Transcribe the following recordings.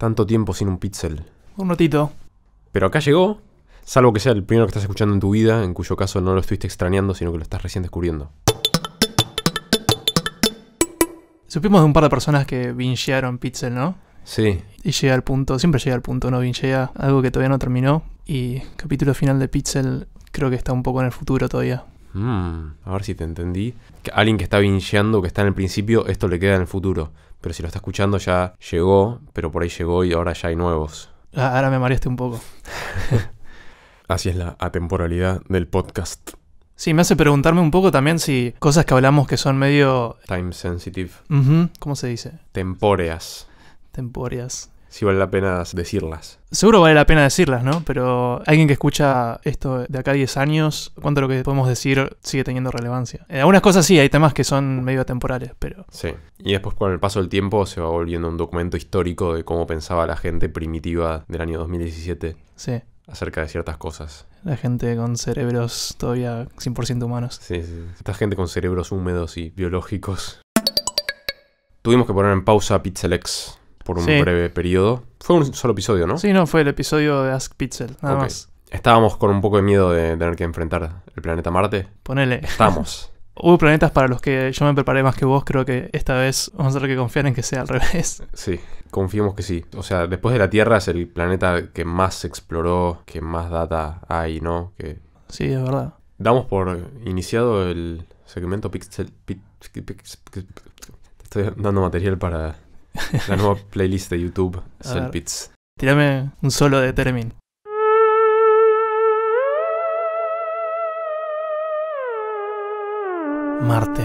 Tanto tiempo sin un pixel. Un ratito. Pero acá llegó, salvo que sea el primero que estás escuchando en tu vida, en cuyo caso no lo estuviste extrañando, sino que lo estás recién descubriendo. Supimos de un par de personas que bingearon Pixel, ¿no? Sí, Y llega al punto, siempre llega al punto, no bingea, algo que todavía no terminó. Y capítulo final de Pixel creo que está un poco en el futuro todavía. Mm, a ver si te entendí. Que alguien que está bingeando, que está en el principio, esto le queda en el futuro. Pero si lo está escuchando ya llegó, pero por ahí llegó y ahora ya hay nuevos. Ah, Ahora me mareaste un poco. Así es la atemporalidad del podcast. Sí, me hace preguntarme un poco también si cosas que hablamos que son medio... Time sensitive. ¿Cómo se dice? Tempóreas. Temporias. Si vale la pena decirlas. Seguro vale la pena decirlas, ¿no? Pero alguien que escucha esto de acá a 10 años, ¿cuánto de lo que podemos decir sigue teniendo relevancia? En algunas cosas sí, hay temas que son medio temporales, pero... Sí. Y después con el paso del tiempo se va volviendo un documento histórico de cómo pensaba la gente primitiva del año 2017 Sí, acerca de ciertas cosas. la gente con cerebros todavía 100% humanos. Sí, sí. Esta gente con cerebros húmedos y biológicos. Tuvimos que poner en pausa Pixelex por un Sí. breve periodo. Fue un solo episodio, ¿no? Sí, no, fue el episodio de Ask Pixel, nada más. Estábamos con un poco de miedo de tener que enfrentar el planeta Marte. Ponele. Estamos. Hubo planetas para los que yo me preparé más que vos, creo que esta vez vamos a tener que confiar en que sea al revés. sí, confiemos que sí. O sea, después de la Tierra es el planeta que más se exploró, que más data hay, ¿no? Que Sí, es verdad. damos por iniciado el segmento Pixel... pi- pi- pi- pi- Te estoy dando material para la nueva playlist de YouTube, A Cell ver. Pits. Tirame un solo de Termin. Marte,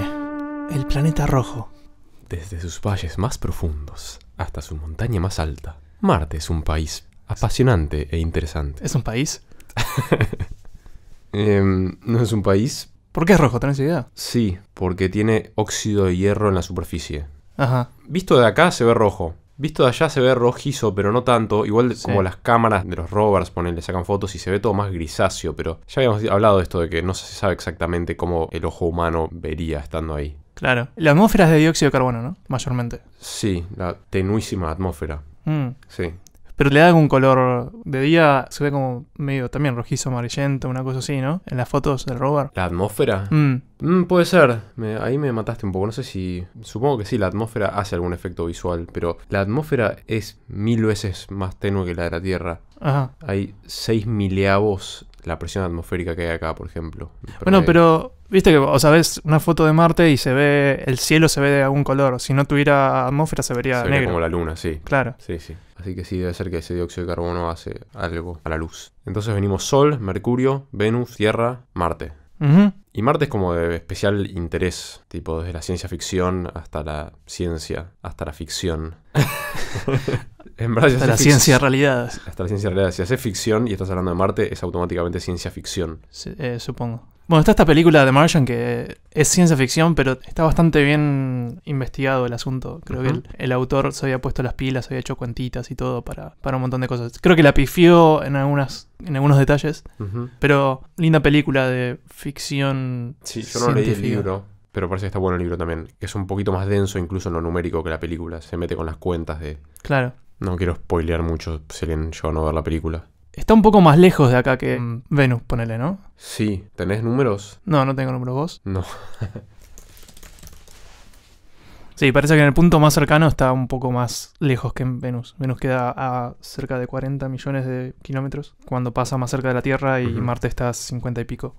el planeta rojo. Desde sus valles más profundos hasta su montaña más alta, Marte es un país apasionante e interesante. ¿Es un país? Em, ¿No es un país? ¿Por qué es rojo? ¿Tenés idea? Sí, porque tiene óxido de hierro en la superficie. Ajá. Visto de acá se ve rojo. Visto de allá se ve rojizo, pero no tanto. Igual Sí. como las cámaras de los rovers ponen, le sacan fotos y se ve todo más grisáceo. Pero ya habíamos hablado de esto de que no se sabe exactamente cómo el ojo humano vería estando ahí. Claro. La atmósfera es de dióxido de carbono, ¿no? Mayormente. Sí, la tenuísima atmósfera. Mm. Sí. Pero le da algún color. De día se ve como medio también rojizo, amarillento, una cosa así, ¿no? En las fotos del rover. ¿La atmósfera? Mm. Mm, puede ser. Me- ahí me mataste un poco. No sé si. Supongo que sí, la atmósfera hace algún efecto visual. Pero la atmósfera es mil veces más tenue que la de la Tierra. Ajá. Hay 6 miliavos la presión atmosférica que hay acá, por ejemplo. Bueno, pero viste que, o sea, ves una foto de Marte y se ve, el cielo se ve de algún color. Si no tuviera atmósfera se vería se vería negro. como la luna, sí. Claro. Sí, sí. Así que sí, debe ser que ese dióxido de carbono hace algo a la luz. Entonces venimos Sol, Mercurio, Venus, Tierra, Marte. Y Marte es como de especial interés, tipo desde la ciencia ficción hasta la ciencia, hasta la ficción. en verdad, si Hasta la ciencia realidad, Hasta la ciencia realidad. Si haces ficción y estás hablando de Marte, es automáticamente ciencia ficción. sí, eh, supongo. Bueno, está esta película de Martian que es ciencia ficción, pero está bastante bien investigado el asunto. Creo que el, el autor se había puesto las pilas, había hecho cuentitas y todo para, para un montón de cosas. Creo que la pifió en, algunas, en algunos detalles, pero linda película de ficción. Sí, yo no leí el libro, pero parece que está bueno el libro también. Es un poquito más denso incluso en lo numérico que la película. Se mete con las cuentas de... Claro. No quiero spoilear mucho si alguien llegó a no ver la película. Está un poco más lejos de acá que mm, Venus, ponele, ¿no? Sí, ¿tenés números? No, no tengo número vos. No. Sí, parece que en el punto más cercano está un poco más lejos que en Venus. Venus queda a cerca de 40 millones de kilómetros cuando pasa más cerca de la Tierra y. Marte está a 50 y pico.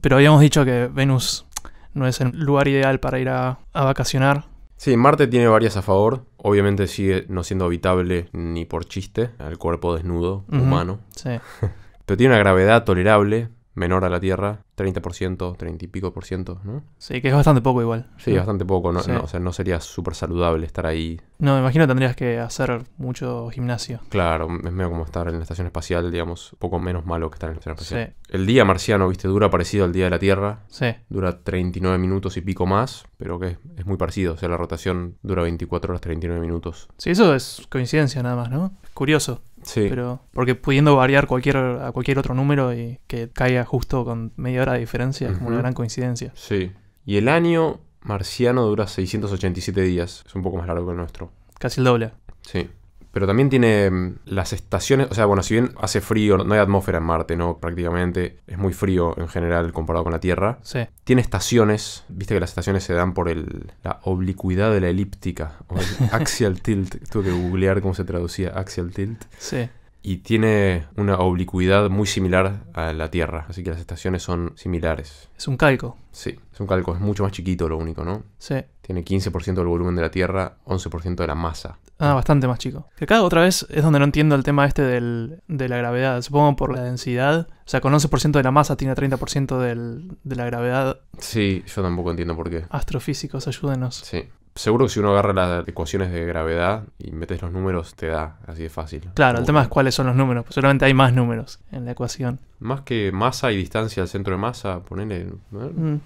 Pero habíamos dicho que Venus no es el lugar ideal para ir a, a vacacionar. Sí, Marte tiene varias a favor. Obviamente sigue no siendo habitable ni por chiste al cuerpo desnudo humano. Sí. Pero tiene una gravedad tolerable, menor a la Tierra, 30%, 30 y pico por ciento, ¿no? Sí, que es bastante poco igual. Sí, bastante poco. No, Sí. no, o sea, no sería súper saludable estar ahí. No, me imagino que tendrías que hacer mucho gimnasio. Claro, es medio como estar en la estación espacial, digamos, poco menos malo que estar en la estación Sí, espacial. El día marciano, viste, dura parecido al día de la Tierra. sí. Dura 39 minutos y pico más, pero que es, es muy parecido. O sea, la rotación dura 24 horas 39 minutos. Sí, eso es coincidencia nada más, ¿no? Curioso. Sí, Pero, porque pudiendo variar cualquier, a cualquier otro número y que caiga justo con media hora de diferencia, es como una gran coincidencia. sí. Y el año marciano dura 687 días. Es un poco más largo que el nuestro. Casi el doble. Sí. Pero también tiene mm, las estaciones, o sea, bueno, si bien hace frío, no hay atmósfera en Marte, ¿no? Prácticamente es muy frío en general comparado con la Tierra. Sí. Tiene estaciones, viste que las estaciones se dan por el, la oblicuidad de la elíptica, o el axial tilt. Tuve que googlear cómo se traducía axial tilt. Sí. Y tiene una oblicuidad muy similar a la Tierra, así que las estaciones son similares. Es un calco. Sí, es un cálculo, es mucho más chiquito lo único, ¿no? Sí. Tiene 15% del volumen de la Tierra, 11% de la masa. Ah, bastante más chico. Que acá otra vez es donde no entiendo el tema este del, de la gravedad. Supongo por la densidad. O sea, con 11% de la masa tiene 30% del, de la gravedad. Sí, yo tampoco entiendo por qué. Astrofísicos, ayúdenos. Sí. Seguro que si uno agarra las ecuaciones de gravedad y metes los números, te da así de fácil. Claro, el tema es cuáles son los números. Pues seguramente hay más números en la ecuación. Más que masa y distancia al centro de masa, ponele. Mm.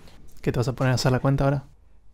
¿Qué te vas a poner a hacer la cuenta ahora?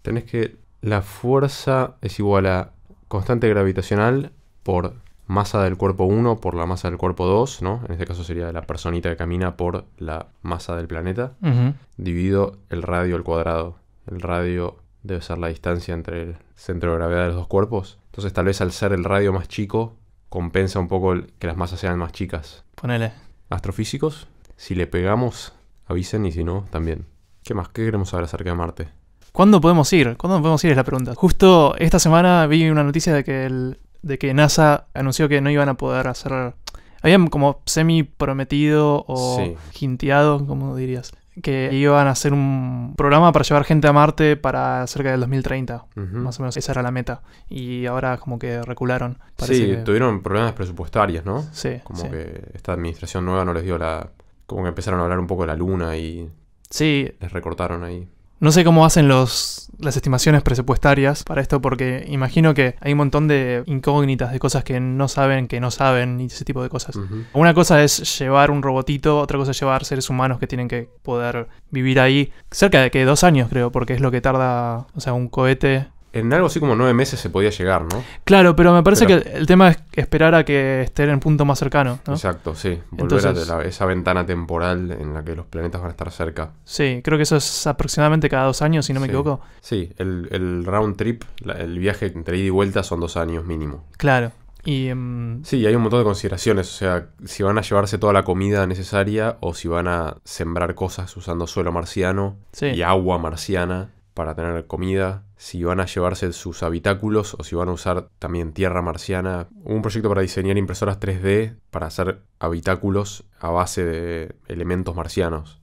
Tenés que. La fuerza es igual a constante gravitacional por masa del cuerpo 1 por la masa del cuerpo 2, ¿no? En este caso sería la personita que camina por la masa del planeta. Ujú. dividido el radio al cuadrado. El radio debe ser la distancia entre el centro de gravedad de los dos cuerpos. Entonces tal vez al ser el radio más chico, compensa un poco el- que las masas sean más chicas. Ponele. Astrofísicos, si le pegamos, avisen y si no, también. ¿Qué más? ¿Qué queremos saber acerca de Marte? ¿Cuándo podemos ir? ¿Cuándo podemos ir? Es la pregunta. Justo esta semana vi una noticia de que, el, de que NASA anunció que no iban a poder hacer. Habían como semi prometido o Sí. hinteado, como dirías, que iban a hacer un programa para llevar gente a Marte para cerca del 2030. Ujú. Más o menos esa era la meta. Y ahora como que recularon. Sí, que- tuvieron problemas presupuestarios, ¿no? sí, Como sí. que esta administración nueva no les dio la... Como que empezaron a hablar un poco de la luna y Sí, les recortaron ahí. No sé cómo hacen los, las estimaciones presupuestarias para esto, porque imagino que hay un montón de incógnitas, de cosas que no saben, que no saben, y ese tipo de cosas. Una cosa es llevar un robotito, otra cosa es llevar seres humanos que tienen que poder vivir ahí cerca de que dos años, creo, porque es lo que tarda, o sea, un cohete. En algo así como nueve meses se podía llegar, ¿no? Claro, pero me parece Pero- que el tema es esperar a que esté en el punto más cercano, ¿no? Exacto, sí. Volver Entonces- a la- esa ventana temporal en la que los planetas van a estar cerca. Sí, creo que eso es aproximadamente cada dos años, si no me Sí. equivoco. Sí, el, el round trip, la- el viaje entre ida y vuelta son dos años mínimo. Claro. Y mm, Sí, hay un montón de consideraciones, o sea, si van a llevarse toda la comida necesaria o si van a sembrar cosas usando suelo marciano sí. y agua marciana para tener comida, si van a llevarse sus habitáculos o si van a usar también tierra marciana. Hubo un proyecto para diseñar impresoras 3D para hacer habitáculos a base de elementos marcianos.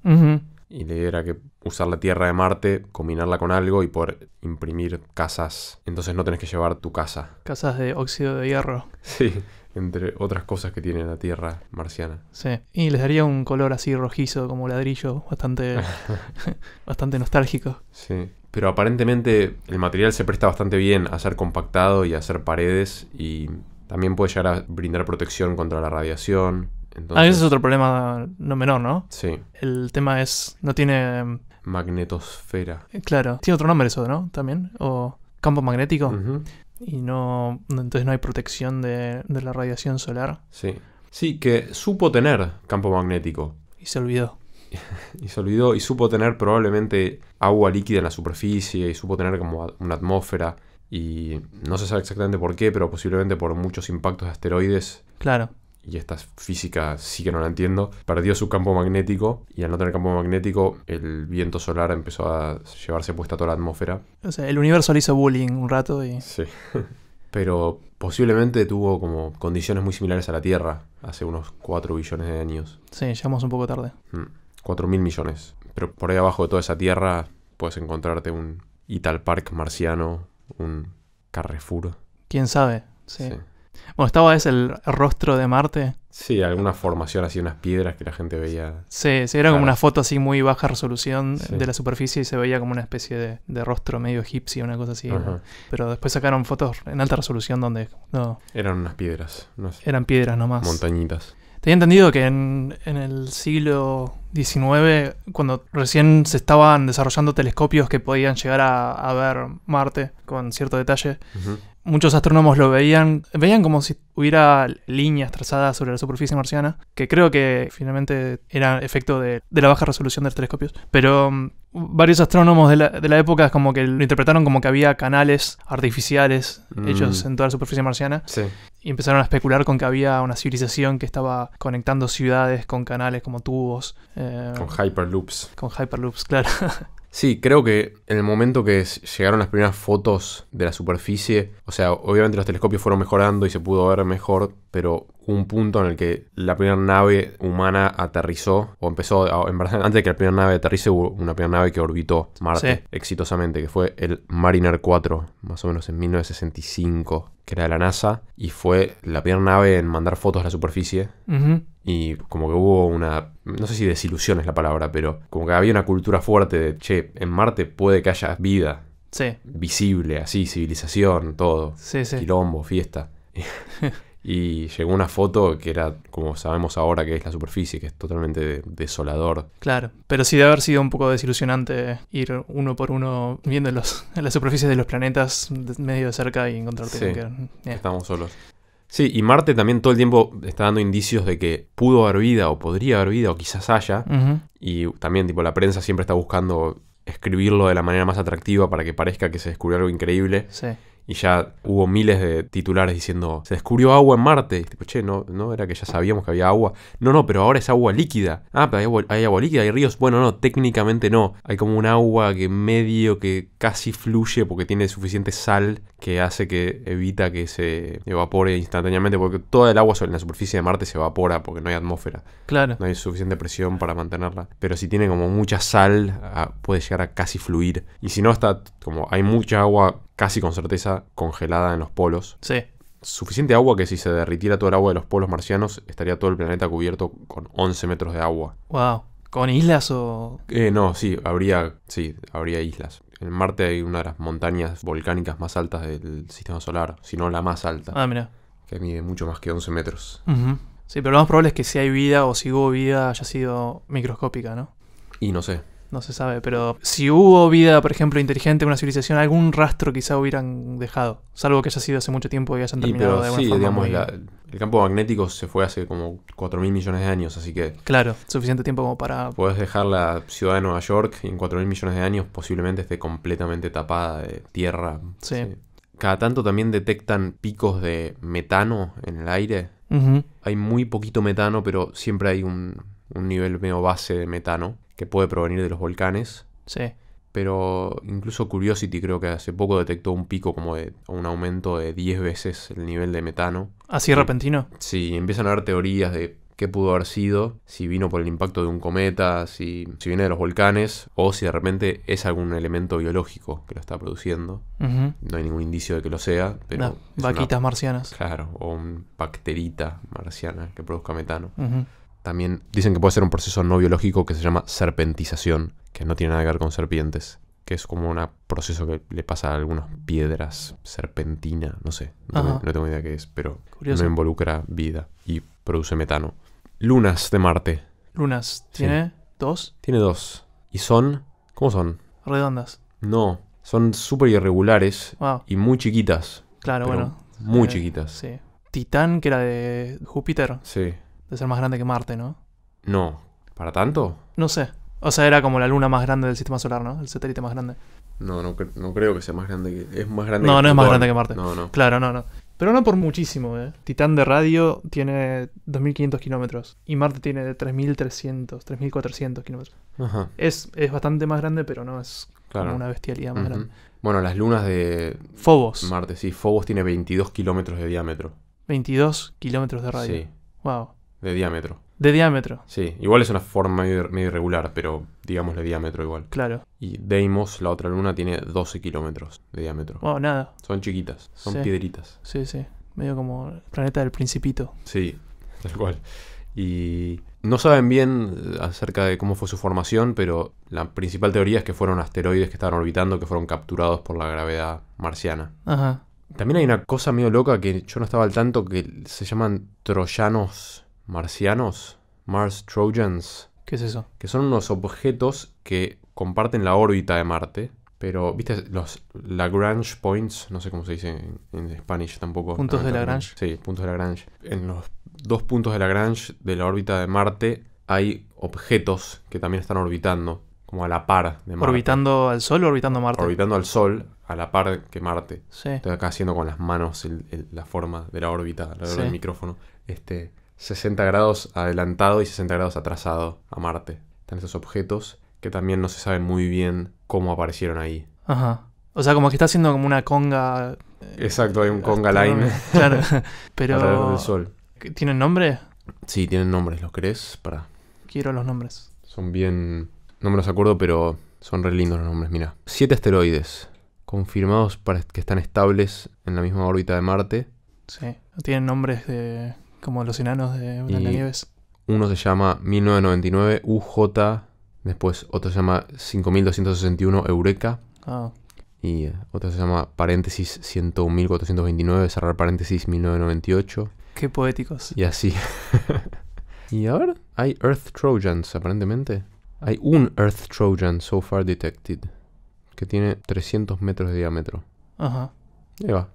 Y la idea era que usar la tierra de Marte, combinarla con algo y poder imprimir casas. Entonces no tenés que llevar tu casa. Casas de óxido de hierro. Sí, entre otras cosas que tiene la tierra marciana. Sí. Y les daría un color así rojizo como ladrillo, bastante, bastante nostálgico. Sí. Pero aparentemente el material se presta bastante bien a ser compactado y a hacer paredes y también puede llegar a brindar protección contra la radiación. Entonces, Ah, ese es otro problema no menor, ¿no? Sí, El tema es, no tiene, magnetosfera. eh, claro, tiene otro nombre eso, ¿no? También, o campo magnético, y no, no- entonces no hay protección de, de la radiación solar, Sí. Sí, que supo tener campo magnético. y se olvidó. Y se olvidó y supo tener probablemente agua líquida en la superficie y supo tener como una atmósfera. Y no se sabe exactamente por qué, pero posiblemente por muchos impactos de asteroides. Claro, Y esta física sí que no la entiendo. Perdió su campo magnético y al no tener campo magnético el viento solar empezó a llevarse puesta toda la atmósfera. o sea, el universo le hizo bullying un rato y... Sí. pero posiblemente tuvo como condiciones muy similares a la Tierra hace unos 4 billones de años. Sí, llegamos un poco tarde. Mm, 4 mil millones. Pero por ahí abajo de toda esa tierra puedes encontrarte un Ital Park marciano, un Carrefour. ¿Quién sabe? Sí. Sí. Bueno, estaba ese el rostro de Marte. Sí, alguna formación así, unas piedras que la gente veía. Sí, sí, era como una foto así muy baja resolución Sí. de la superficie y se veía como una especie de, de rostro medio egipcio, una cosa así. Ajá. Pero después sacaron fotos en alta resolución donde no Eran unas piedras, unas eran piedras nomás. montañitas. Tenía entendido que en, en el siglo XIX, cuando recién se estaban desarrollando telescopios que podían llegar a, a ver Marte con cierto detalle, muchos astrónomos lo veían, veían como si hubiera líneas trazadas sobre la superficie marciana, que creo que finalmente era efecto de, de la baja resolución de los telescopios. Pero mm, varios astrónomos de la, de la época como que lo interpretaron como que había canales artificiales hechos Mm. en toda la superficie marciana Sí. y empezaron a especular con que había una civilización que estaba conectando ciudades con canales como tubos, eh, Con Hyperloops. con hyperloops, claro. Sí, creo que en el momento que llegaron las primeras fotos de la superficie, o sea, obviamente los telescopios fueron mejorando y se pudo ver mejor, pero hubo un punto en el que la primera nave humana aterrizó, o empezó, en verdad, antes de que la primera nave aterrice, hubo una primera nave que orbitó Marte Sí. exitosamente, que fue el Mariner 4, más o menos en 1965, que era de la NASA, y fue la primera nave en mandar fotos a la superficie. Y como que hubo una, no sé si desilusión es la palabra, pero como que había una cultura fuerte de, che, en Marte puede que haya vida Sí, visible, así, civilización, todo, sí, sí. quilombo, fiesta. y llegó una foto que era, como sabemos ahora, que es la superficie, que es totalmente de- desolador. Claro, pero sí debe haber sido un poco desilusionante ir uno por uno viendo los, las superficies de los planetas de- medio de cerca y encontrarte Sí. con que... eh, Estamos solos. Sí, y Marte también todo el tiempo está dando indicios de que pudo haber vida, o podría haber vida, o quizás haya. Y también, tipo, la prensa siempre está buscando escribirlo de la manera más atractiva para que parezca que se descubrió algo increíble. Sí, Y ya hubo miles de titulares diciendo, se descubrió agua en Marte. Y tipo, che, no, no era que ya sabíamos que había agua. No, no, pero ahora es agua líquida. Ah, pero hay agua, hay agua líquida, hay ríos. Bueno, no, técnicamente no. Hay como un agua que medio que casi fluye porque tiene suficiente sal que hace que evita que se evapore instantáneamente. Porque toda el agua sobre la superficie de Marte se evapora porque no hay atmósfera. claro. No hay suficiente presión para mantenerla. Pero si tiene como mucha sal, ah, puede llegar a casi fluir. Y si no, está como hay mucha agua casi con certeza congelada en los polos. Sí, Suficiente agua que si se derritiera todo el agua de los polos marcianos, estaría todo el planeta cubierto con 11 metros de agua. wow. ¿Con islas o...? Eh, no, sí, habría, sí, habría islas. En Marte hay una de las montañas volcánicas más altas del sistema solar, si no la más alta, Ah, mira. que mide mucho más que 11 metros. Sí, pero lo más probable es que si hay vida o si hubo vida haya sido microscópica, ¿no? Y no sé, No se sabe, pero si hubo vida, por ejemplo, inteligente, una civilización, algún rastro quizá hubieran dejado. Salvo que haya sido hace mucho tiempo y hayan Y, terminado pero de alguna sí, forma digamos, muy- la- el campo magnético se fue hace como 4 mil millones de años, así que Claro, suficiente tiempo como para... podés dejar la ciudad de Nueva York y en 4 mil millones de años posiblemente esté completamente tapada de tierra. Sí. Cada tanto también detectan picos de metano en el aire. Hay muy poquito metano, pero siempre hay un, un nivel medio base de metano que puede provenir de los volcanes. Sí, Pero incluso Curiosity creo que hace poco detectó un pico como de un aumento de 10 veces el nivel de metano. así Sí. repentino. Sí, empiezan a haber teorías de qué pudo haber sido, si vino por el impacto de un cometa, si, si viene de los volcanes, o si de repente es algún elemento biológico que lo está produciendo. No hay ningún indicio de que lo sea, pero... Una- vaquitas marcianas. claro, o un bacterita marciana que produzca metano. También dicen que puede ser un proceso no biológico que se llama serpentización, que no tiene nada que ver con serpientes. Que es como un proceso que le pasa a algunas piedras, serpentina, no sé, no, tengo- no tengo idea qué es, pero Curioso. no involucra vida y produce metano. Lunas de Marte. Lunas, Sí. ¿tiene dos? Tiene dos. ¿Y son? ¿Cómo son? Redondas. No, son súper irregulares Wow, y muy chiquitas. claro, bueno. Muy Eh, chiquitas. Sí. Titán, que era de Júpiter, Sí. Debe ser más grande que Marte, ¿no? No. ¿Para tanto? No sé. O sea, era como la luna más grande del sistema solar, ¿no? El satélite más grande. No, no, cre- no creo que sea más grande que... Es más grande No, que no es más grande que Marte. No, no. Claro, no, no. Pero no por muchísimo, ¿eh? Titán de radio tiene 2.500 kilómetros y Marte tiene 3.300, 3.400 kilómetros. Ajá, Es, es bastante más grande, pero no es claro. como una bestialidad más grande. Bueno, las lunas de Phobos, Marte, sí. Phobos tiene 22 kilómetros de diámetro. 22 kilómetros de radio. Sí, Wow. De diámetro. De diámetro, Sí, igual es una forma medio, medio irregular, pero digámosle diámetro igual. claro. Y Deimos, la otra luna, tiene 12 kilómetros de diámetro. Wow, nada. Son chiquitas, son Sí. piedritas. Sí, sí. Medio como el planeta del Principito. Sí, tal cual. Y no saben bien eh, acerca de cómo fue su formación, pero la principal teoría es que fueron asteroides que estaban orbitando, que fueron capturados por la gravedad marciana. Ajá. También hay una cosa medio loca que yo no estaba al tanto, que se llaman troyanos marcianos, Mars Trojans, ¿Qué es eso? que son unos objetos que comparten la órbita de Marte. Pero, ¿viste? Los Lagrange Points, no sé cómo se dice en, en Spanish tampoco. ¿Puntos de. Lagrange? Sí, puntos de Lagrange. En los dos puntos de Lagrange de la órbita de Marte hay objetos que también están orbitando. como a la par de Marte. ¿Orbitando al Sol o orbitando a Marte? Orbitando al Sol a la par que Marte. Sí. Estoy acá haciendo con las manos el- el- la forma de la órbita alrededor Sí. del micrófono. Este, 60 grados adelantado y 60 grados atrasado a Marte. Están estos objetos que también no se sabe muy bien cómo aparecieron ahí. Ajá. O sea, como que está haciendo como una conga. Exacto, hay un conga line Claro. alrededor Pero. del Sol. ¿Tienen nombre? Sí, tienen nombres, ¿los querés? Para. Quiero los nombres. Son bien. No me los acuerdo, pero son re lindos los nombres. Mira. Siete asteroides confirmados para que están estables en la misma órbita de Marte. Sí. Tienen nombres de. Como los enanos de Blancanieves. Uno se llama 1999 UJ. Después otro se llama 5261 Eureka. Ah. Y eh, otro se llama paréntesis 101.429, cerrar paréntesis 1998. Qué poéticos. Y así. y a ver, hay Earth Trojans aparentemente. Hay un Earth Trojan so far detected. Que tiene 300 metros de diámetro. Ajá. Ahí va.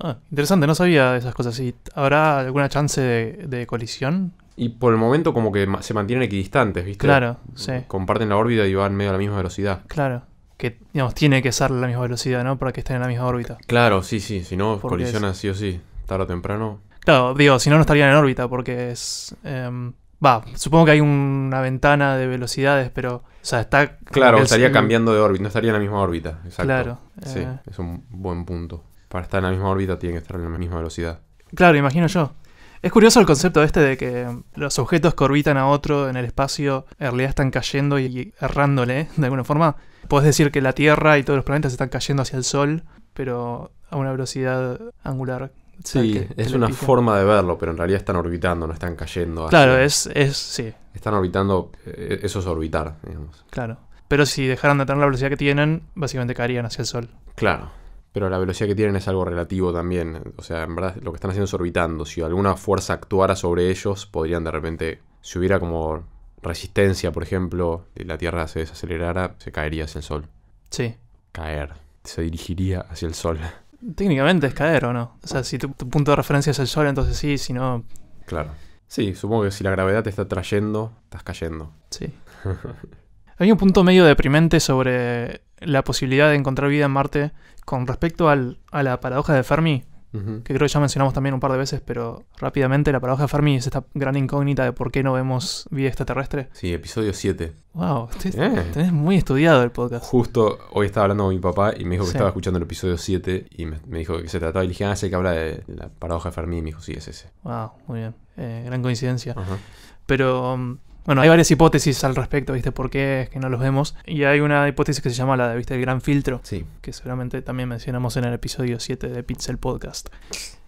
Ah, interesante, no sabía de esas cosas. ¿Y ¿Habrá alguna chance de, de colisión? Y por el momento como que se mantienen equidistantes, ¿viste? Claro, sí. Comparten la órbita y van medio a la misma velocidad. Claro. Que, digamos, tiene que ser la misma velocidad, ¿no? Para que estén en la misma órbita. Claro, sí, sí. Si no, Porque colisionan sí o sí. Tarde o temprano. Claro, digo, si no, no estarían en órbita porque es... em, Va, supongo que hay una ventana de velocidades, pero... O sea, está... Claro, el- estaría cambiando de órbita. No estaría en la misma órbita. Exacto. Claro. Sí, eh, es un buen punto. Para estar en la misma órbita tiene que estar en la misma velocidad. Claro, imagino yo. Es curioso el concepto este de que los objetos que orbitan a otro en el espacio en realidad están cayendo y errándole de alguna forma. Puedes decir que la Tierra y todos los planetas están cayendo hacia el Sol, pero a una velocidad angular. Sí, que- que es una forma de verlo, pero en realidad están orbitando, no están cayendo. hacia- Claro, es, es, sí, Están orbitando, eh, eso es orbitar, digamos. claro. Pero si dejaran de tener la velocidad que tienen, básicamente caerían hacia el Sol. Claro. Pero la velocidad que tienen es algo relativo también. O sea, en verdad lo que están haciendo es orbitando. Si alguna fuerza actuara sobre ellos, podrían de repente, si hubiera como resistencia, por ejemplo, y la Tierra se desacelerara, se caería hacia el Sol. Sí. Caer. Se dirigiría hacia el Sol. Técnicamente es caer o no. O sea, si tu, tu punto de referencia es el Sol, entonces sí, si no, Claro. Sí, supongo que si la gravedad te está trayendo, estás cayendo. Sí. Hay un punto medio deprimente sobre la posibilidad de encontrar vida en Marte con respecto al- a la paradoja de Fermi, que creo que ya mencionamos también un par de veces, pero rápidamente la paradoja de Fermi es esta gran incógnita de por qué no vemos vida extraterrestre. Sí, episodio 7. Wow, Eh. tenés muy estudiado el podcast. Justo hoy estaba hablando con mi papá y me dijo que Sí. estaba escuchando el episodio 7 y me, me dijo que se trataba. Y le dije, ah, sé que habla de la paradoja de Fermi. Y me dijo, sí, es ese. Wow, muy bien. Eh, gran coincidencia. Ajá. Pero um, bueno, hay varias hipótesis al respecto, ¿viste? ¿Por qué es que no los vemos? Y hay una hipótesis que se llama la de, ¿viste? El gran filtro, Sí, que seguramente también mencionamos en el episodio 7 de Pixel Podcast.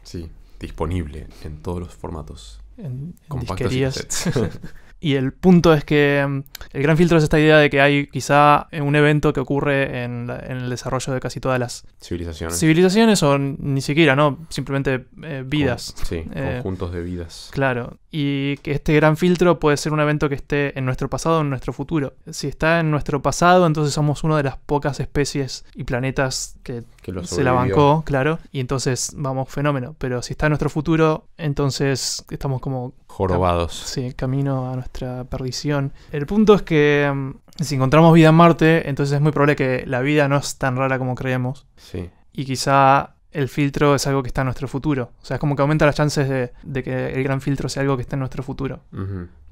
sí. Disponible en todos los formatos. en, en disquerías. Y el punto es que mm, el gran filtro es esta idea de que hay quizá un evento que ocurre en, la- en el desarrollo de casi todas las Civilizaciones. civilizaciones o ni siquiera, ¿no? Simplemente eh, vidas. Con- sí, Eh, conjuntos de vidas. Claro, y que este gran filtro puede ser un evento que esté en nuestro pasado o en nuestro futuro. Si está en nuestro pasado, entonces somos una de las pocas especies y planetas que Que lo se la bancó, claro, y entonces vamos fenómeno. Pero si está en nuestro futuro, entonces estamos como Jorobados. Sí, camino a nuestra perdición. El punto es que mm, si encontramos vida en Marte, entonces es muy probable que la vida no es tan rara como creemos. Sí. Y quizá el filtro es algo que está en nuestro futuro. O sea, es como que aumenta las chances de, de que el gran filtro sea algo que está en nuestro futuro.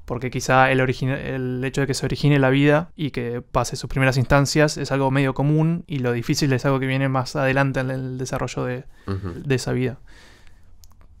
Porque quizá el, el hecho de que se origine la vida y que pase sus primeras instancias es algo medio común y lo difícil es algo que viene más adelante en el desarrollo de, de esa vida.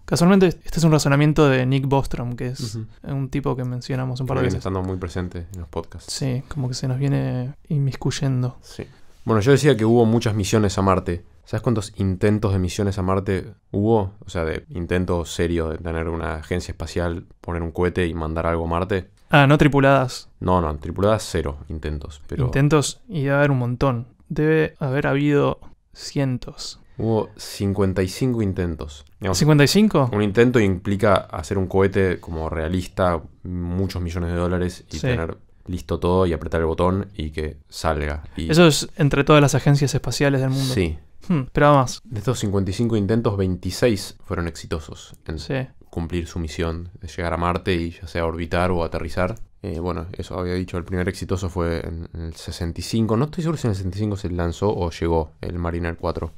Casualmente, este es un razonamiento de Nick Bostrom, que es un tipo que mencionamos un par de veces. estando muy presente en los podcasts. Sí, como que se nos viene inmiscuyendo. Sí. Bueno, yo decía que hubo muchas misiones a Marte. ¿Sabes cuántos intentos de misiones a Marte hubo? O sea, de intentos serios de tener una agencia espacial, poner un cohete y mandar algo a Marte. Ah, no tripuladas. No, no, tripuladas cero intentos. Pero Intentos y debe haber un montón. Debe haber habido cientos. Hubo 55 intentos. Digamos, ¿55? un intento implica hacer un cohete como realista, muchos millones de dólares y Sí. tener listo todo y apretar el botón y que salga. Y Eso es entre todas las agencias espaciales del mundo. Sí. Hmm, esperaba más. De estos 55 intentos, 26 fueron exitosos en Sí. cumplir su misión de llegar a Marte y ya sea orbitar o aterrizar. Eh, bueno, eso había dicho, el primer exitoso fue en, en el 65. No estoy seguro si en el 65 se lanzó o llegó el Mariner 4.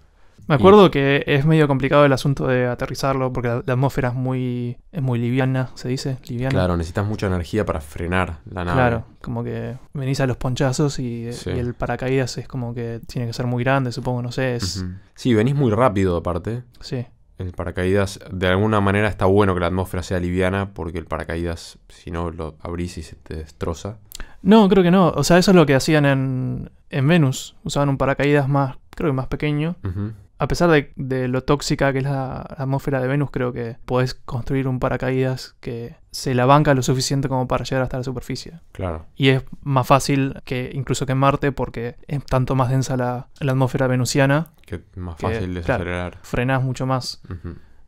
Me acuerdo que es medio complicado el asunto de aterrizarlo porque la, la atmósfera es muy, es muy liviana, se dice, liviana. Claro, necesitas mucha energía para frenar la nave. Claro, como que venís a los ponchazos y, Sí. y el paracaídas es como que tiene que ser muy grande, supongo, no sé, es... Sí, venís muy rápido aparte. Sí, El paracaídas, de alguna manera está bueno que la atmósfera sea liviana porque el paracaídas, si no, lo abrís y se te destroza. No, creo que no. O sea, eso es lo que hacían en, en Venus. Usaban un paracaídas más, creo que más pequeño. Ujú. A pesar de, de lo tóxica que es la, la atmósfera de Venus, creo que podés construir un paracaídas que se la banca lo suficiente como para llegar hasta la superficie. Claro. Y es más fácil que incluso que en Marte porque es tanto más densa la, la atmósfera venusiana. Que más fácil claro. desacelerar. Frenás mucho más.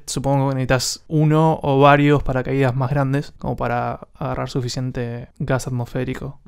Supongo que necesitas uno o varios paracaídas más grandes como para agarrar suficiente gas atmosférico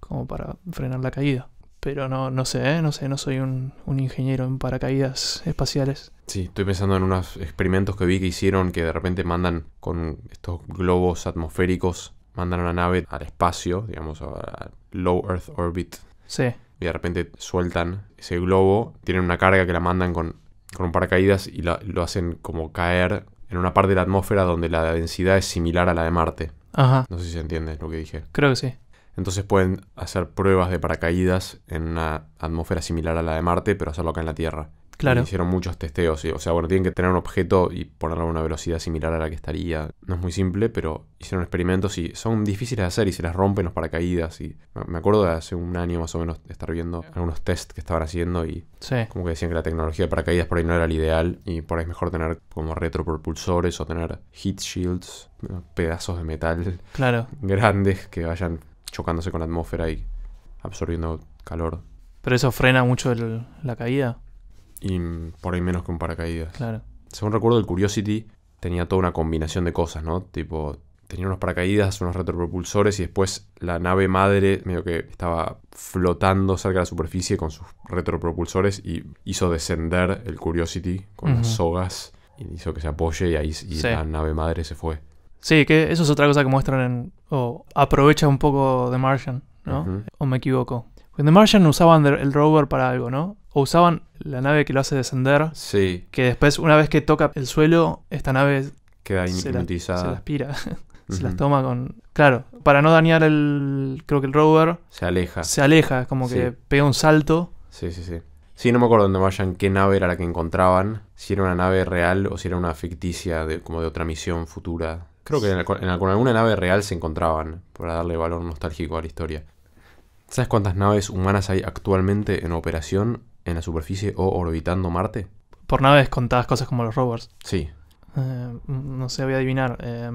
como para frenar la caída. Pero no, no sé, ¿eh? no sé, no soy un, un ingeniero en paracaídas espaciales. Sí, estoy pensando en unos experimentos que vi que hicieron que de repente mandan con estos globos atmosféricos, mandan una nave al espacio, digamos, a low Earth orbit, Sí, y de repente sueltan ese globo, tienen una carga que la mandan con, con un paracaídas y la- lo hacen como caer en una parte de la atmósfera donde la densidad es similar a la de Marte. ajá, No sé si se entiende lo que dije. creo que sí. Entonces pueden hacer pruebas de paracaídas en una atmósfera similar a la de Marte, pero hacerlo acá en la Tierra. Claro. Y hicieron muchos testeos. O sea, bueno, tienen que tener un objeto y ponerlo a una velocidad similar a la que estaría. No es muy simple, pero hicieron experimentos y son difíciles de hacer y se les rompen los paracaídas. Y me- acuerdo de hace un año más o menos de estar viendo algunos test que estaban haciendo y Sí, como que decían que la tecnología de paracaídas por ahí no era la ideal y por ahí es mejor tener como retropropulsores o tener heat shields, pedazos de metal claro. grandes que vayan chocándose con la atmósfera y absorbiendo calor. Pero eso frena mucho el- la caída. Y por ahí menos que un paracaídas. Claro. Según recuerdo, el Curiosity tenía toda una combinación de cosas, ¿no? Tipo, tenía unos paracaídas, unos retropropulsores y después la nave madre medio que estaba flotando cerca de la superficie con sus retropropulsores y hizo descender el Curiosity con las sogas y hizo que se apoye y ahí y Sí. la nave madre se fue. Sí, que eso es otra cosa que muestran en... o aprovecha un poco The Martian, ¿no? ¿O me equivoco? En The Martian usaban el rover para algo, ¿no? O usaban la nave que lo hace descender, Sí, que después, una vez que toca el suelo, esta nave queda in- se la, se inutilizada. la aspira. se Ujú. las toma con... Claro, para no dañar el... Creo que el rover Se aleja. se aleja, como que Sí. pega un salto. Sí, sí, sí. Sí, no me acuerdo dónde vayan qué nave era la que encontraban. Si era una nave real o si era una ficticia de, como de otra misión futura. Creo que en, algu- en algu- alguna nave real se encontraban para darle valor nostálgico a la historia. ¿Sabes cuántas naves humanas hay actualmente en operación en la superficie o orbitando Marte? Por naves contadas cosas como los rovers. Sí. Eh, no sé, voy a adivinar. eh,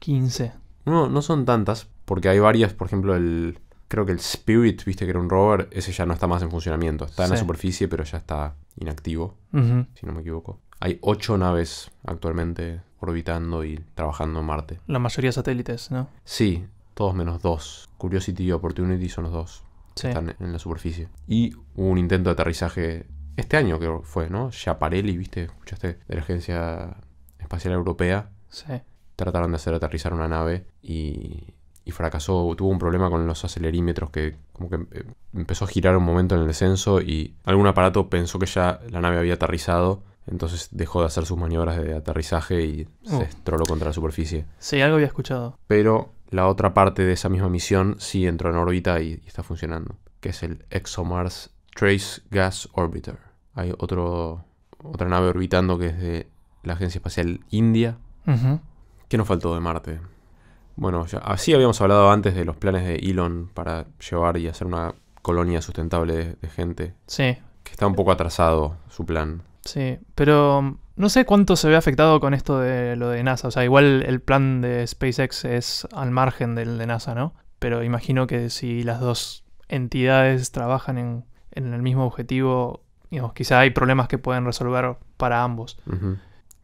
15. No, no son tantas, porque hay varias, por ejemplo, el. Creo que el Spirit, viste que era un rover, ese ya no está más en funcionamiento. Está en la superficie, pero ya está inactivo. Si no me equivoco. Hay ocho naves actualmente orbitando y trabajando en Marte. La mayoría satélites, ¿no? Sí, todos menos dos. Curiosity y Opportunity son los dos Sí. que están en la superficie. Y hubo un intento de aterrizaje este año que fue, ¿no? Schiaparelli, ¿viste? ¿Escuchaste? De la Agencia Espacial Europea. Sí. Trataron de hacer aterrizar una nave y, y fracasó. Tuvo un problema con los acelerímetros que como que empezó a girar un momento en el descenso y algún aparato pensó que ya la nave había aterrizado. Entonces dejó de hacer sus maniobras de aterrizaje y se Oh. estroló contra la superficie. Sí, algo había escuchado. Pero la otra parte de esa misma misión sí entró en órbita y, y está funcionando. Que es el ExoMars Trace Gas Orbiter. Hay otro, otra nave orbitando que es de la Agencia Espacial India. ¿Qué nos faltó de Marte? Bueno, ya, así habíamos hablado antes de los planes de Elon para llevar y hacer una colonia sustentable de, de gente. Sí, Que está un poco atrasado su plan. Sí. Pero mm, no sé cuánto se ve afectado con esto de lo de NASA. O sea, igual el plan de SpaceX es al margen del de NASA, ¿no? Pero imagino que si las dos entidades trabajan en, en el mismo objetivo, digamos, quizá hay problemas que pueden resolver para ambos.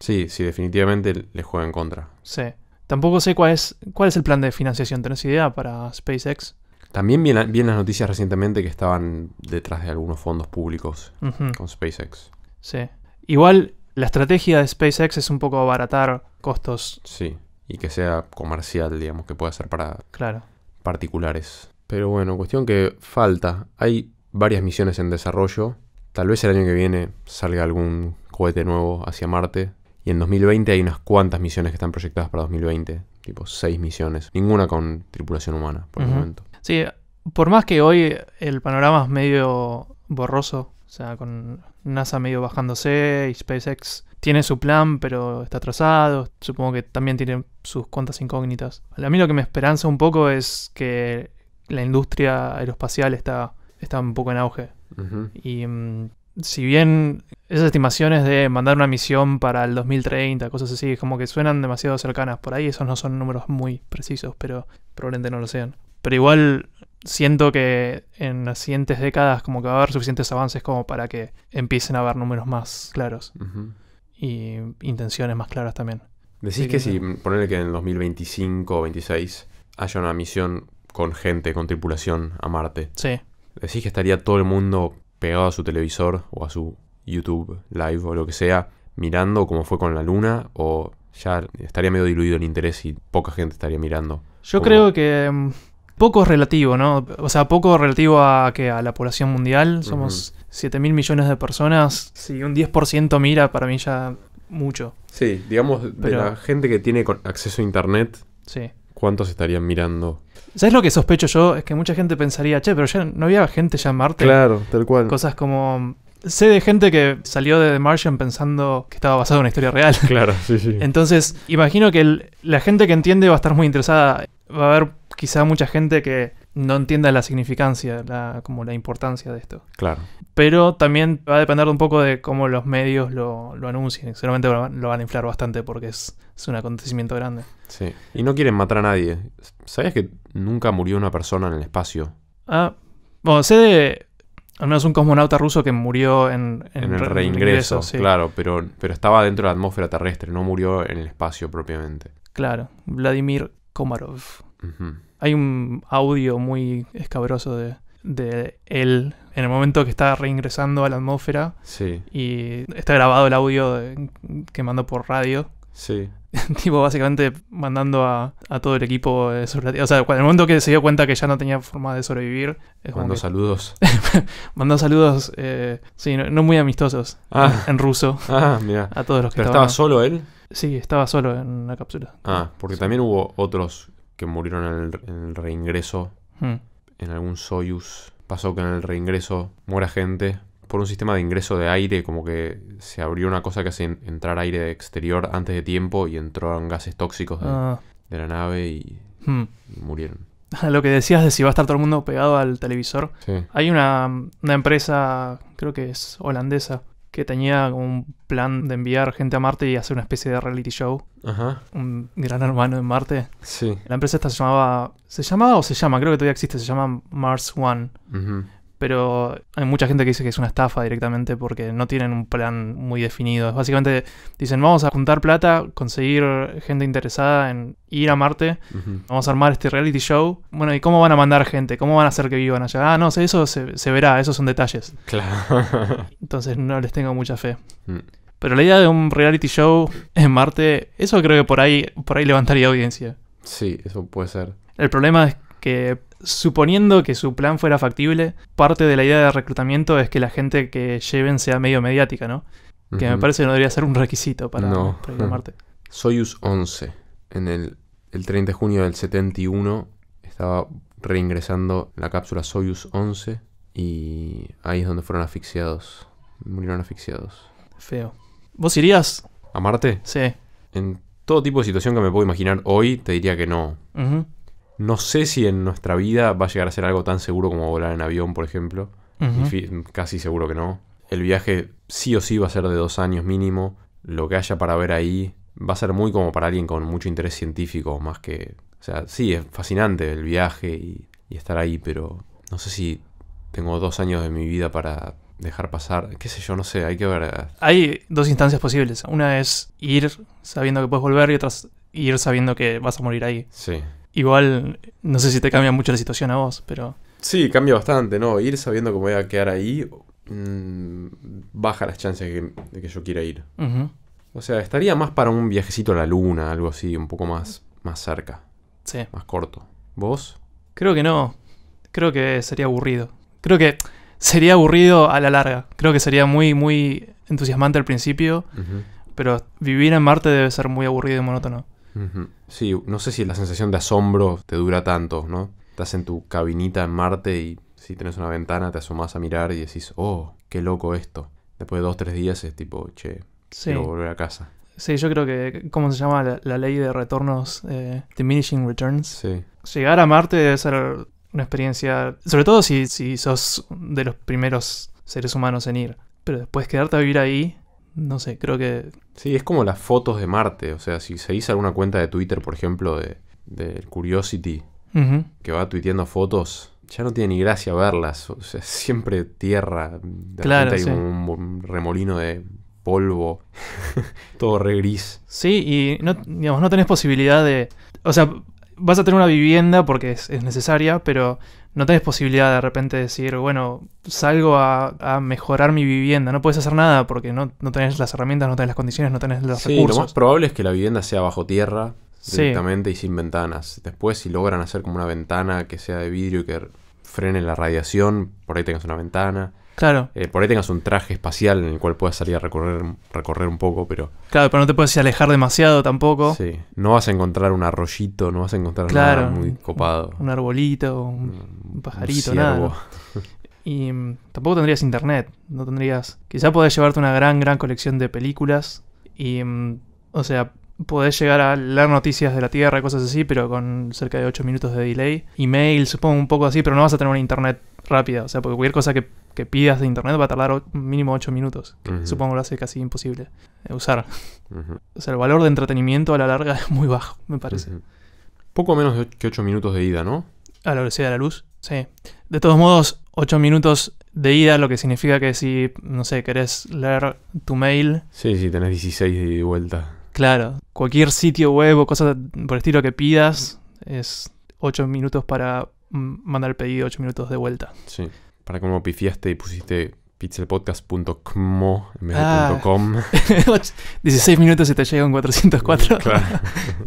Sí, sí, definitivamente le juega en contra. Sí. Tampoco sé cuál es, cuál es el plan de financiación. ¿Tenés idea para SpaceX? También vi, la- vi en las noticias recientemente que estaban detrás de algunos fondos públicos con SpaceX. Sí. Igual la estrategia de SpaceX es un poco abaratar costos, Sí, y que sea comercial, digamos, que pueda ser para, claro. particulares. Pero bueno, cuestión que falta. Hay varias misiones en desarrollo. Tal vez el año que viene salga algún cohete nuevo hacia Marte. Y en 2020 hay unas cuantas misiones que están proyectadas para 2020. Tipo seis misiones. Ninguna con tripulación humana por el momento. Sí, por más que hoy el panorama es medio borroso, o sea, con NASA medio bajándose y SpaceX tiene su plan, pero está atrasado. Supongo que también tiene sus cuantas incógnitas. A mí lo que me esperanza un poco es que la industria aeroespacial está, está un poco en auge. Y mm, si bien esas estimaciones de mandar una misión para el 2030, cosas así, como que suenan demasiado cercanas. Por ahí esos no son números muy precisos, pero probablemente no lo sean. Pero igual siento que en las siguientes décadas como que va a haber suficientes avances como para que empiecen a haber números más claros. Y intenciones más claras también. Decís Sí, que si ponerle que en el 2025 o 26 haya una misión con gente, con tripulación a Marte, Sí, decís que estaría todo el mundo pegado a su televisor o a su YouTube live o lo que sea, mirando como fue con la Luna, o ya estaría medio diluido el interés y poca gente estaría mirando. yo creo que mm, poco es relativo, ¿no? O sea, poco relativo a que a la población mundial. Somos 7 mil millones de personas. Si un 10% mira, para mí ya mucho. Sí, digamos, de Pero- la gente que tiene acceso a Internet, Sí. ¿cuántos estarían mirando? ¿Sabes lo que sospecho yo? Es que mucha gente pensaría, che, pero ya no había gente ya en Marte. Claro, tal cual. Cosas como. Sé de gente que salió de The Martian pensando que estaba basado en una historia real. Claro, sí, sí. Entonces, imagino que el- la gente que entiende va a estar muy interesada. Va a haber quizá mucha gente que no entienda la significancia, la, como la importancia de esto. Claro. Pero también va a depender un poco de cómo los medios lo, lo anuncien. Seguramente lo, van- a inflar bastante porque es, es un acontecimiento grande. Sí. Y no quieren matar a nadie. ¿Sabías que nunca murió una persona en el espacio? Ah, bueno, sé de al menos un cosmonauta ruso que murió en, En, el re- reingreso, sí. claro, pero, pero estaba dentro de la atmósfera terrestre, no murió en el espacio propiamente. Claro, Vladimir Komarov. Ujú. Hay un audio muy escabroso de, de él en el momento que está reingresando a la atmósfera Sí, y está grabado el audio de- que mandó por radio. sí. tipo, básicamente mandando a, a todo el equipo de. O sea, en el momento que se dio cuenta que ya no tenía forma de sobrevivir, Mandó que saludos. mandó saludos, eh, sí, no, no muy amistosos, Ah, en ruso, ah, mira. a todos los que ¿Pero estaban. estaba solo él? Sí, estaba solo en la cápsula. Ah, porque también hubo otros que murieron en el, en el reingreso, Hmm. en algún Soyuz. Pasó que en el reingreso muera gente por un sistema de ingreso de aire, como que se abrió una cosa que hace en- entrar aire exterior antes de tiempo y entraron gases tóxicos de, Ah, de la nave y, hmm. y murieron. Lo que decías de si va a estar todo el mundo pegado al televisor. Sí. Hay una, una empresa, creo que es holandesa, que tenía como un plan de enviar gente a Marte y hacer una especie de reality show. Ajá. Un gran hermano en Marte. Sí. La empresa esta se llamaba. ¿Se llamaba o se llama? Creo que todavía existe. Se llama Mars One. Ujú. Pero hay mucha gente que dice que es una estafa directamente porque no tienen un plan muy definido. Básicamente dicen, vamos a juntar plata, conseguir gente interesada en ir a Marte, vamos a armar este reality show. Bueno, ¿y cómo van a mandar gente? ¿Cómo van a hacer que vivan allá? Ah, no sé, eso se, se verá, esos son detalles. Claro. Entonces no les tengo mucha fe. Mm. Pero la idea de un reality show en Marte, eso creo que por ahí, por ahí levantaría audiencia. sí, eso puede ser. El problema es que, suponiendo que su plan fuera factible, parte de la idea de reclutamiento es que la gente que lleven sea medio mediática, ¿no? Que me parece que no debería ser un requisito para, No. para ir a Marte. Soyuz 11. En el, el 30 de junio del 71 estaba reingresando la cápsula Soyuz 11 y ahí es donde fueron asfixiados. Murieron asfixiados. Feo. ¿Vos irías? ¿A Marte? Sí. En todo tipo de situación que me puedo imaginar hoy, te diría que no. Ujú, No sé si en nuestra vida va a llegar a ser algo tan seguro como volar en avión, por ejemplo. casi seguro que no. El viaje sí o sí va a ser de dos años mínimo. Lo que haya para ver ahí va a ser muy como para alguien con mucho interés científico, más que... O sea, sí, es fascinante el viaje y, y estar ahí, pero no sé si tengo dos años de mi vida para dejar pasar. Qué sé yo, no sé, hay que ver. Hay dos instancias posibles. Una es ir sabiendo que puedes volver y otra es ir sabiendo que vas a morir ahí. Sí. Igual, no sé si te cambia mucho la situación a vos, pero... Sí, cambia bastante, ¿no? Ir sabiendo que voy a quedar ahí, mm, baja las chances de que, de que yo quiera ir. O sea, estaría más para un viajecito a la luna, algo así, un poco más, más cerca, Sí. más corto. ¿Vos? Creo que no. Creo que sería aburrido. Creo que sería aburrido a la larga. Creo que sería muy, muy entusiasmante al principio, pero vivir en Marte debe ser muy aburrido y monótono. ujú. Sí, no sé si la sensación de asombro te dura tanto, ¿no? Estás en tu cabinita en Marte y si tenés una ventana te asomás a mirar y decís, oh, qué loco esto. Después de dos, tres días es tipo, che, Sí, quiero volver a casa. sí yo creo que, ¿cómo se llama la, la ley de retornos? Eh, diminishing returns. Sí. Llegar a Marte debe ser una experiencia, sobre todo si, si sos de los primeros seres humanos en ir. Pero después quedarte a vivir ahí, no sé, creo que... Sí, es como las fotos de Marte. O sea, si seguís alguna cuenta de Twitter, por ejemplo, de, de Curiosity, que va tuiteando fotos, ya no tiene ni gracia verlas. O sea, siempre tierra. De Claro, repente hay sí. un, un remolino de polvo. Todo re gris. Sí, y no, digamos, no tenés posibilidad de... O sea, vas a tener una vivienda porque es, es necesaria, pero no tenés posibilidad de repente decir, bueno, salgo a, a mejorar mi vivienda. No puedes hacer nada porque no, no tenés las herramientas, no tenés las condiciones, no tenés los Sí, lo recursos. más probable es que la vivienda sea bajo tierra Sí. directamente y sin ventanas. Después, si logran hacer como una ventana que sea de vidrio y que frene la radiación, por ahí tengas una ventana. Claro, Eh, por ahí tengas un traje espacial en el cual puedas salir a recorrer, recorrer un poco, pero claro, pero no te puedes alejar demasiado tampoco. sí, no vas a encontrar un arroyito, no vas a encontrar Claro. nada muy copado. Un arbolito, un, pajarito, un nada. Y mm, tampoco tendrías internet, no tendrías... Quizá podés llevarte una gran, gran colección de películas y, mm, o sea, podés llegar a leer noticias de la Tierra, y cosas así, pero con cerca de 8 minutos de delay. Email, supongo un poco así, pero no vas a tener una internet rápida, o sea, porque cualquier cosa que, que pidas de internet va a tardar mínimo 8 minutos, que Ujú. supongo lo hace casi imposible de usar. O sea, el valor de entretenimiento a la larga es muy bajo, me parece. Poco menos de och- que 8 minutos de ida, ¿no? A la velocidad de la luz, sí. De todos modos, 8 minutos de ida, lo que significa que si, no sé, querés leer tu mail, Sí, sí, tenés 16 de vuelta. Claro, cualquier sitio web o cosa por el estilo que pidas, es 8 minutos para mandar el pedido, 8 minutos de vuelta. Sí. Para cómo pifiaste y pusiste pixelpodcast.com en vez de Ah. .com. 16 minutos y te llega un 404. Claro.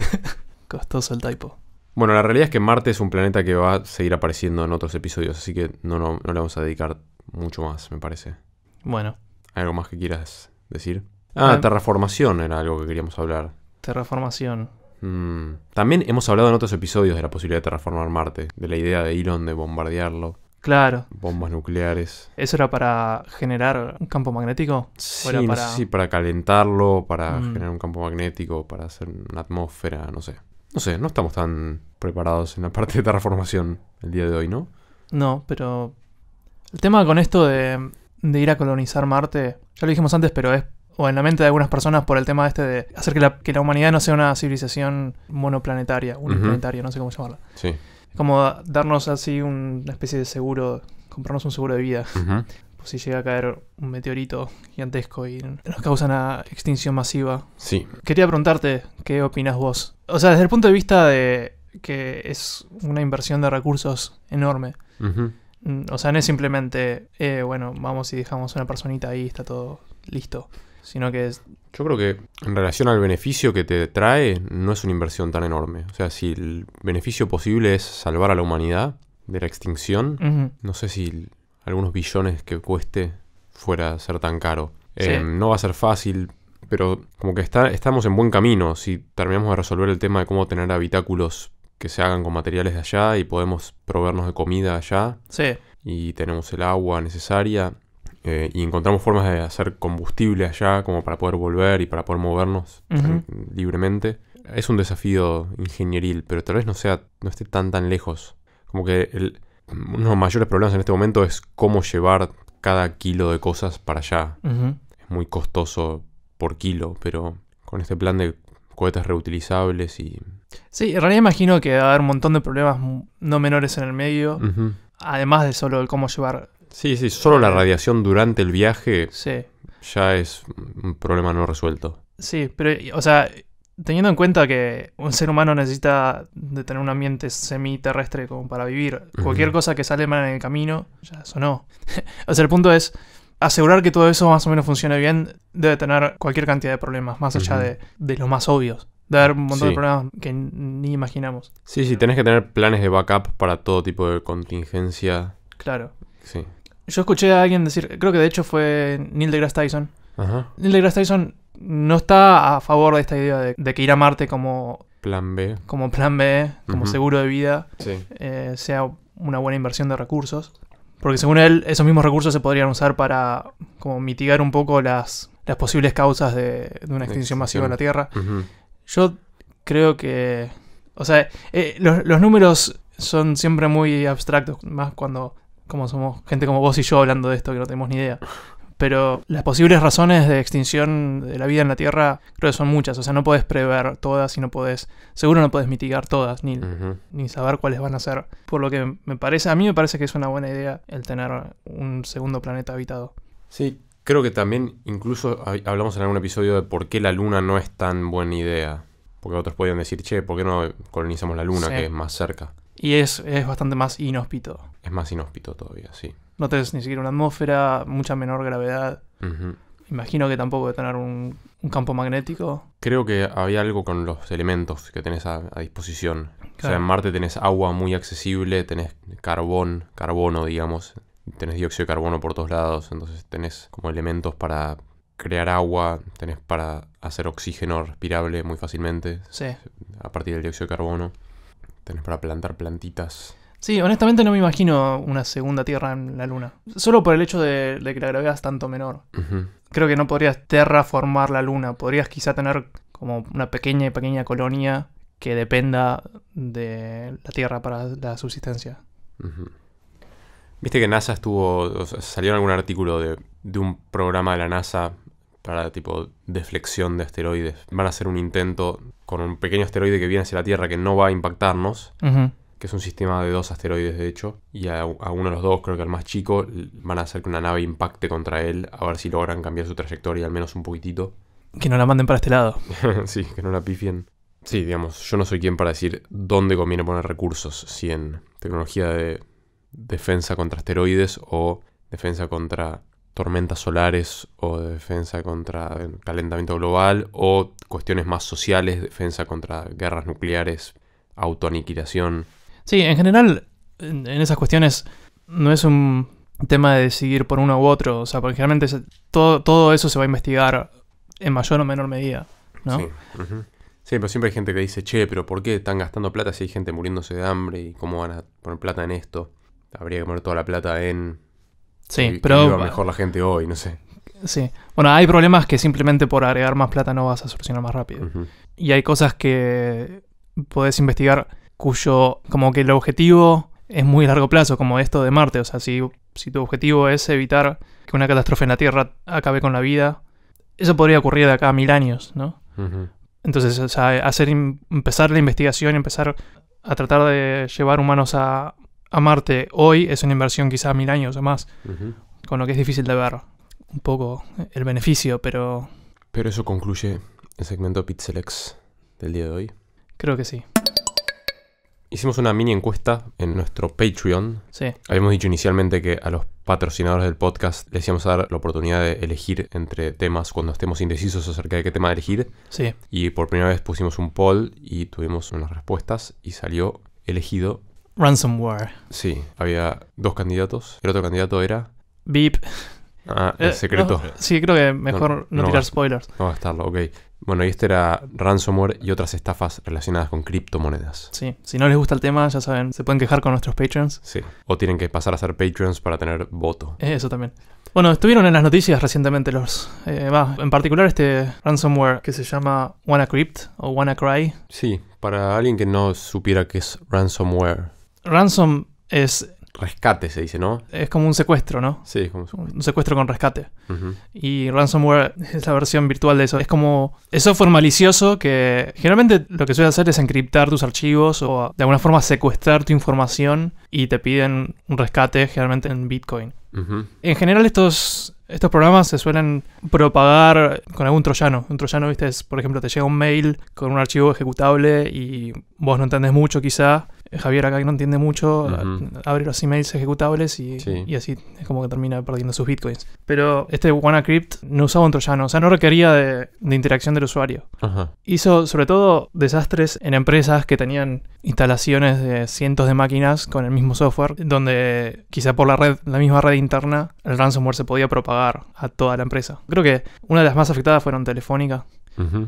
Costoso el typo. Bueno, la realidad es que Marte es un planeta que va a seguir apareciendo en otros episodios, así que no, no, no le vamos a dedicar mucho más, me parece. Bueno, ¿Hay algo más que quieras decir? Ah, terraformación era algo que queríamos hablar. terraformación. Mm. También hemos hablado en otros episodios de la posibilidad de terraformar Marte, de la idea de Elon de bombardearlo, Claro, bombas nucleares. ¿eso era para generar un campo magnético? Sí, era no para- sé si para calentarlo, para Mm. generar un campo magnético, para hacer una atmósfera, no sé. No sé, no estamos tan preparados en la parte de terraformación el día de hoy, ¿no? No, pero el tema con esto de, de ir a colonizar Marte, ya lo dijimos antes, pero es o en la mente de algunas personas por el tema este de hacer que la, que la humanidad no sea una civilización monoplanetaria, uniplanetaria, no sé cómo llamarla. Sí. Como darnos así un- una especie de seguro, comprarnos un seguro de vida. Ujú. Por si llega a caer un meteorito gigantesco y nos causa una extinción masiva. Sí. Quería preguntarte, ¿qué opinas vos? O sea, desde el punto de vista de que es una inversión de recursos enorme. Mm, O sea, no es simplemente, eh, bueno, vamos y dejamos una personita ahí, está todo listo. Sino que es. Yo creo que en relación al beneficio que te trae, no es una inversión tan enorme. O sea, si el beneficio posible es salvar a la humanidad de la extinción, no sé si algunos billones que cueste fuera a ser tan caro. Sí. Eh, no va a ser fácil, pero como que está, estamos en buen camino. Si terminamos de resolver el tema de cómo tener habitáculos que se hagan con materiales de allá y podemos proveernos de comida allá Sí, y tenemos el agua necesaria eh, y encontramos formas de hacer combustible allá como para poder volver y para poder movernos tan libremente. Es un desafío ingenieril, pero tal vez no sea no esté tan tan lejos. Como que el- uno de los mayores problemas en este momento es cómo llevar cada kilo de cosas para allá. Es muy costoso por kilo, pero con este plan de cohetes reutilizables y... Sí, en realidad imagino que va a haber un montón de problemas m- no menores en el medio. Además de solo el cómo llevar. Sí, sí, solo la radiación durante el viaje Sí, ya es un problema no resuelto. sí, pero, o sea, teniendo en cuenta que un ser humano necesita de tener un ambiente semiterrestre como para vivir, cualquier cosa que sale mal en el camino, ya eso no. o sea, el punto es asegurar que todo eso más o menos funcione bien, debe tener cualquier cantidad de problemas, más allá de, de los más obvios. De haber un montón Sí. de problemas que ni imaginamos. Sí, sí, tenés que tener planes de backup para todo tipo de contingencia. Claro. Sí. Yo escuché a alguien decir, creo que de hecho fue Neil deGrasse Tyson. Ajá. Neil deGrasse Tyson no está a favor de esta idea de, de que ir a Marte como, Plan B. como plan B, como seguro de vida, Sí. eh, sea una buena inversión de recursos. Porque según él, esos mismos recursos se podrían usar para como mitigar un poco las, las posibles causas de, de una extinción masiva de la Tierra. Yo creo que. O sea, eh, los, los números son siempre muy abstractos, más cuando como somos gente como vos y yo hablando de esto que no tenemos ni idea. Pero las posibles razones de extinción de la vida en la Tierra creo que son muchas. O sea, no podés prever todas y no podés. Seguro no podés mitigar todas, ni, ni saber cuáles van a ser. Por lo que me parece, a mí me parece que es una buena idea el tener un segundo planeta habitado. Sí, creo que también incluso hab- hablamos en algún episodio de por qué la luna no es tan buena idea. Porque otros podrían decir, che, ¿por qué no colonizamos la luna, Sí. que es más cerca? Y es, es bastante más inhóspito. Es más inhóspito todavía, sí. No tenés ni siquiera una atmósfera, mucha menor gravedad. Imagino que tampoco de tener un, un campo magnético. Creo que había algo con los elementos que tenés a, a disposición. O sea, en Marte tenés agua muy accesible, tenés carbón, carbono, digamos. Tenés dióxido de carbono por todos lados, entonces tenés como elementos para crear agua, tenés para hacer oxígeno respirable muy fácilmente Sí. a partir del dióxido de carbono. Tenés para plantar plantitas. Sí, honestamente no me imagino una segunda Tierra en la Luna. Solo por el hecho de, de que la gravedad es tanto menor. Creo que no podrías terraformar la Luna. Podrías quizá tener como una pequeña y pequeña colonia que dependa de la Tierra para la subsistencia. Viste que NASA estuvo. o sea, salió en algún artículo de, de un programa de la NASA para tipo deflexión de asteroides. Van a hacer un intento con un pequeño asteroide que viene hacia la Tierra que no va a impactarnos, que es un sistema de dos asteroides de hecho, y a, a uno de los dos, creo que al más chico, van a hacer que una nave impacte contra él, a ver si logran cambiar su trayectoria al menos un poquitito. Que no la manden para este lado. sí, que no la pifien. Sí, digamos, yo no soy quien para decir dónde conviene poner recursos, si en tecnología de defensa contra asteroides o defensa contra tormentas solares o de defensa contra el calentamiento global o cuestiones más sociales, defensa contra guerras nucleares, autoaniquilación. Sí, en general, en, esas cuestiones no es un tema de decidir por uno u otro. O sea, porque generalmente todo, todo eso se va a investigar en mayor o menor medida. ¿no? Sí. Sí, pero siempre hay gente que dice, che, pero ¿por qué están gastando plata si hay gente muriéndose de hambre y cómo van a poner plata en esto? Habría que poner toda la plata en Sí, que- que pero. viva mejor la gente hoy, no sé. Sí. Bueno, hay problemas que simplemente por agregar más plata no vas a solucionar más rápido. Y hay cosas que podés investigar cuyo, como que el objetivo es muy largo plazo, como esto de Marte. O sea, si, si tu objetivo es evitar que una catástrofe en la Tierra acabe con la vida, eso podría ocurrir de acá a mil años, ¿no? Entonces, o sea, hacer im- empezar la investigación, empezar a tratar de llevar humanos a, a Marte hoy es una inversión quizá mil años o más, con lo que es difícil de ver un poco el beneficio, pero Pero eso concluye el segmento Pixelex del día de hoy. creo que sí. Hicimos una mini encuesta en nuestro Patreon. Sí, Habíamos dicho inicialmente que a los patrocinadores del podcast les íbamos a dar la oportunidad de elegir entre temas cuando estemos indecisos acerca de qué tema elegir. sí. Y por primera vez pusimos un poll y tuvimos unas respuestas y salió elegido. Ransomware. Sí, había dos candidatos. El otro candidato era... Beep. Ah, el Eh, secreto. no, sí, creo que mejor no, no tirar spoilers. No va a estarlo, ok. Bueno, y este era ransomware y otras estafas relacionadas con criptomonedas. Sí, si no les gusta el tema, ya saben, se pueden quejar con nuestros patrons. Sí. O tienen que pasar a ser Patreons para tener voto. Eh, Eso también. Bueno, estuvieron en las noticias recientemente los... eh, va, en particular este ransomware que se llama WannaCrypt o WannaCry. Sí, para alguien que no supiera qué es ransomware. Ransom es, Rescate se dice, ¿no? es como un secuestro, ¿no? Sí, es como... Un secuestro con rescate. Y ransomware es la versión virtual de eso. Es como es software malicioso que generalmente lo que suele hacer es encriptar tus archivos o de alguna forma secuestrar tu información y te piden un rescate generalmente en Bitcoin. En general estos, estos programas se suelen propagar con algún troyano. Un troyano, viste, es, por ejemplo, te llega un mail con un archivo ejecutable y vos no entendés mucho quizá. Javier acá que no entiende mucho, Ujú. abre los emails ejecutables y, Sí. y así es como que termina perdiendo sus bitcoins. Pero este WannaCrypt no usaba un troyano, o sea, no requería de, de interacción del usuario. Hizo sobre todo desastres en empresas que tenían instalaciones de cientos de máquinas con el mismo software, donde quizá por la red, la misma red interna, el ransomware se podía propagar a toda la empresa. Creo que una de las más afectadas fueron Telefónica,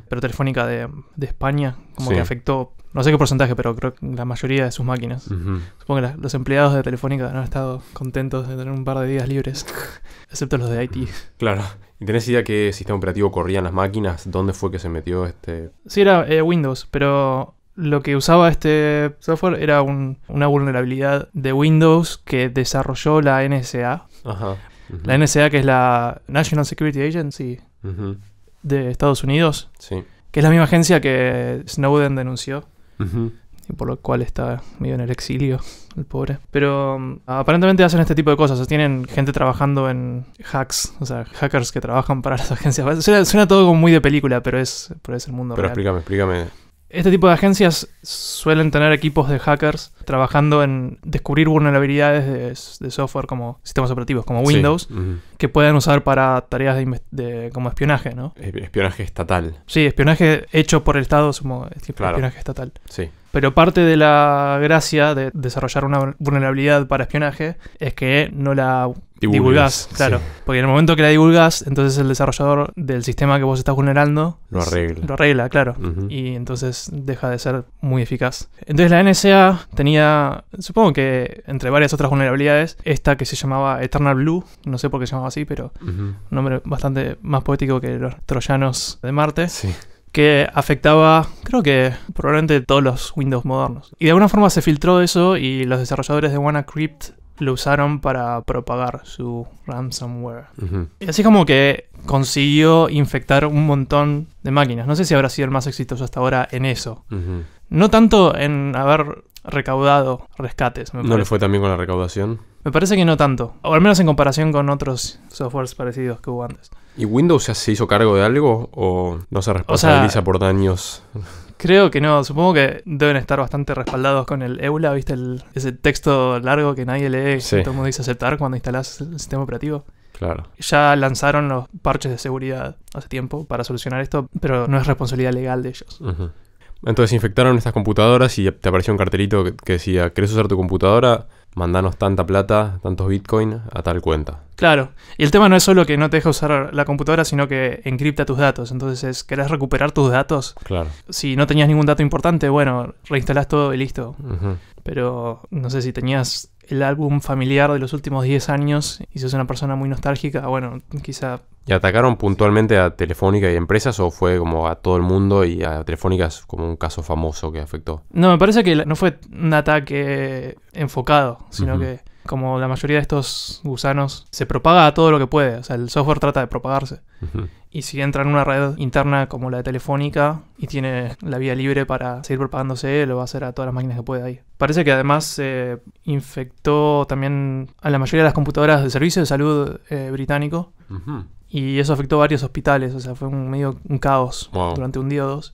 pero Telefónica de, de España, como Sí. que afectó, no sé qué porcentaje, pero creo que la mayoría de sus máquinas. Ujú. Supongo que la- los empleados de Telefónica no han estado contentos de tener un par de días libres, excepto los de IT. Claro. ¿Y tenés idea qué sistema operativo corrían las máquinas? ¿Dónde fue que se metió este...? Sí, era eh, Windows, pero lo que usaba este software era un- una vulnerabilidad de Windows que desarrolló la NSA. Ajá. La NSA, que es la National Security Agency de Estados Unidos, Sí. que es la misma agencia que Snowden denunció. Y por lo cual está medio en el exilio, el pobre. Pero um, aparentemente hacen este tipo de cosas, o sea, tienen gente trabajando en hacks, o sea, hackers que trabajan para las agencias. Suena, suena todo como muy de película, pero es, pero es el mundo Pero real. explícame, explícame. Este tipo de agencias suelen tener equipos de hackers trabajando en descubrir vulnerabilidades de, de software como sistemas operativos, como Sí. Windows, que pueden usar para tareas de, de- como espionaje, ¿no? Esp- Espionaje estatal. Sí, espionaje hecho por el Estado, es como es tipo Claro. espionaje estatal. Sí. Pero parte de la gracia de desarrollar una vulnerabilidad para espionaje es que no la divulgas, claro. sí. Porque en el momento que la divulgas, entonces el desarrollador del sistema que vos estás vulnerando Lo arregla. Lo arregla, claro. Y entonces deja de ser muy eficaz. Entonces la NSA tenía, supongo que entre varias otras vulnerabilidades, esta que se llamaba Eternal Blue, no sé por qué se llamaba así, pero un nombre bastante más poético que los troyanos de Marte Sí. que afectaba, creo que probablemente todos los Windows modernos. Y de alguna forma se filtró eso y los desarrolladores de WannaCrypt lo usaron para propagar su ransomware. Y así como que consiguió infectar un montón de máquinas. No sé si habrá sido el más exitoso hasta ahora en eso. No tanto en haber recaudado rescates, me ¿No le fue tan bien con la recaudación? Me parece que no tanto. O al menos en comparación con otros softwares parecidos que hubo antes. ¿Y Windows ya se hizo cargo de algo o no se responsabiliza por daños? Creo que no, supongo que deben estar bastante respaldados con el EULA, ¿viste? El- ese texto largo que nadie lee, Sí. que todo el mundo dice aceptar cuando instalás el sistema operativo. Claro. Ya lanzaron los parches de seguridad hace tiempo para solucionar esto, pero no es responsabilidad legal de ellos. Entonces infectaron estas computadoras y te apareció un cartelito que decía, ¿querés usar tu computadora? Mandanos tanta plata, tantos bitcoin a tal cuenta. Claro, y el tema no es solo que no te deja usar la computadora, sino que encripta tus datos. Entonces, es, ¿querés recuperar tus datos? Claro. Si no tenías ningún dato importante, bueno, reinstalás todo y listo. Pero no sé si tenías el álbum familiar de los últimos 10 años y sos una persona muy nostálgica, bueno, quizá... ¿Y atacaron puntualmente a Telefónica y empresas o fue como a todo el mundo y a Telefónica es como un caso famoso que afectó? No, me parece que no fue un ataque enfocado, sino que como la mayoría de estos gusanos se propaga a todo lo que puede, o sea, el software trata de propagarse. Y si entra en una red interna como la de Telefónica y tiene la vía libre para seguir propagándose, lo va a hacer a todas las máquinas que puede ahí. Parece que además se infectó también a la mayoría de las computadoras del Servicio de Salud eh, británico Ujú. Y eso afectó a varios hospitales, o sea, fue un medio un caos Wow. durante un día o dos,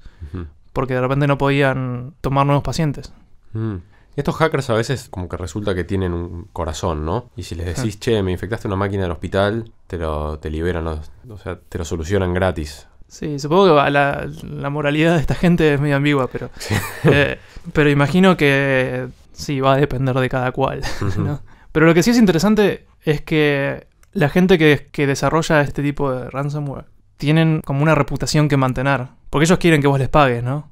porque de repente no podían tomar nuevos pacientes. Mm. Estos hackers a veces como que resulta que tienen un corazón, ¿no? Y si les decís, che, me infectaste una máquina del hospital, te lo te liberan, o o sea, te lo solucionan gratis. Sí, supongo que la, la moralidad de esta gente es medio ambigua, pero, eh, pero imagino que sí, va a depender de cada cual. Pero lo que sí es interesante es que la gente que, que desarrolla este tipo de ransomware tienen como una reputación que mantener, porque ellos quieren que vos les pagues, ¿no?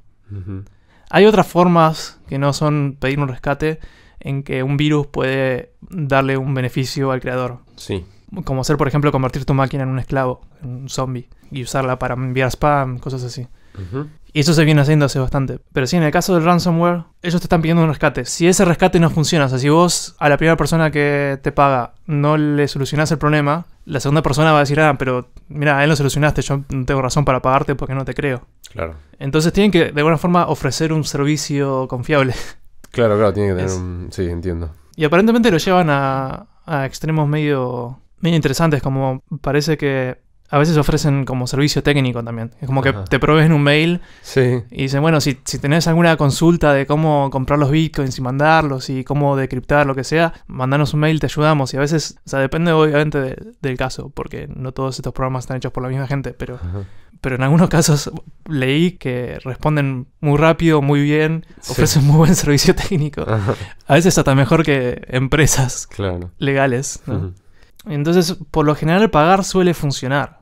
Hay otras formas que no son pedir un rescate en que un virus puede darle un beneficio al creador. Sí. Como ser, por ejemplo, convertir tu máquina en un esclavo, en un zombie, y usarla para enviar spam, cosas así. Y eso se viene haciendo hace bastante. Pero sí, en el caso del ransomware, ellos te están pidiendo un rescate. Si ese rescate no funciona, o sea, si vos a la primera persona que te paga no le solucionás el problema, la segunda persona va a decir, ah, pero mira, a él lo solucionaste, yo no tengo razón para pagarte porque no te creo. Claro. Entonces tienen que, de alguna forma, ofrecer un servicio confiable. Claro, claro, tiene que tener Es- un... Sí, entiendo. Y aparentemente lo llevan a, a extremos medio, medio interesantes, como parece que a veces ofrecen como servicio técnico también. Es como que te proveen un mail Sí. y dicen, bueno, si, si tenés alguna consulta de cómo comprar los bitcoins y mandarlos y cómo decriptar, lo que sea, mandanos un mail, te ayudamos. Y a veces, o sea, depende obviamente de- del caso, porque no todos estos programas están hechos por la misma gente, pero, Ajá. pero en algunos casos leí que responden muy rápido, muy bien, Sí. ofrecen muy buen servicio técnico. Ajá. A veces hasta mejor que empresas Claro. legales. ¿no? Entonces, por lo general, pagar suele funcionar.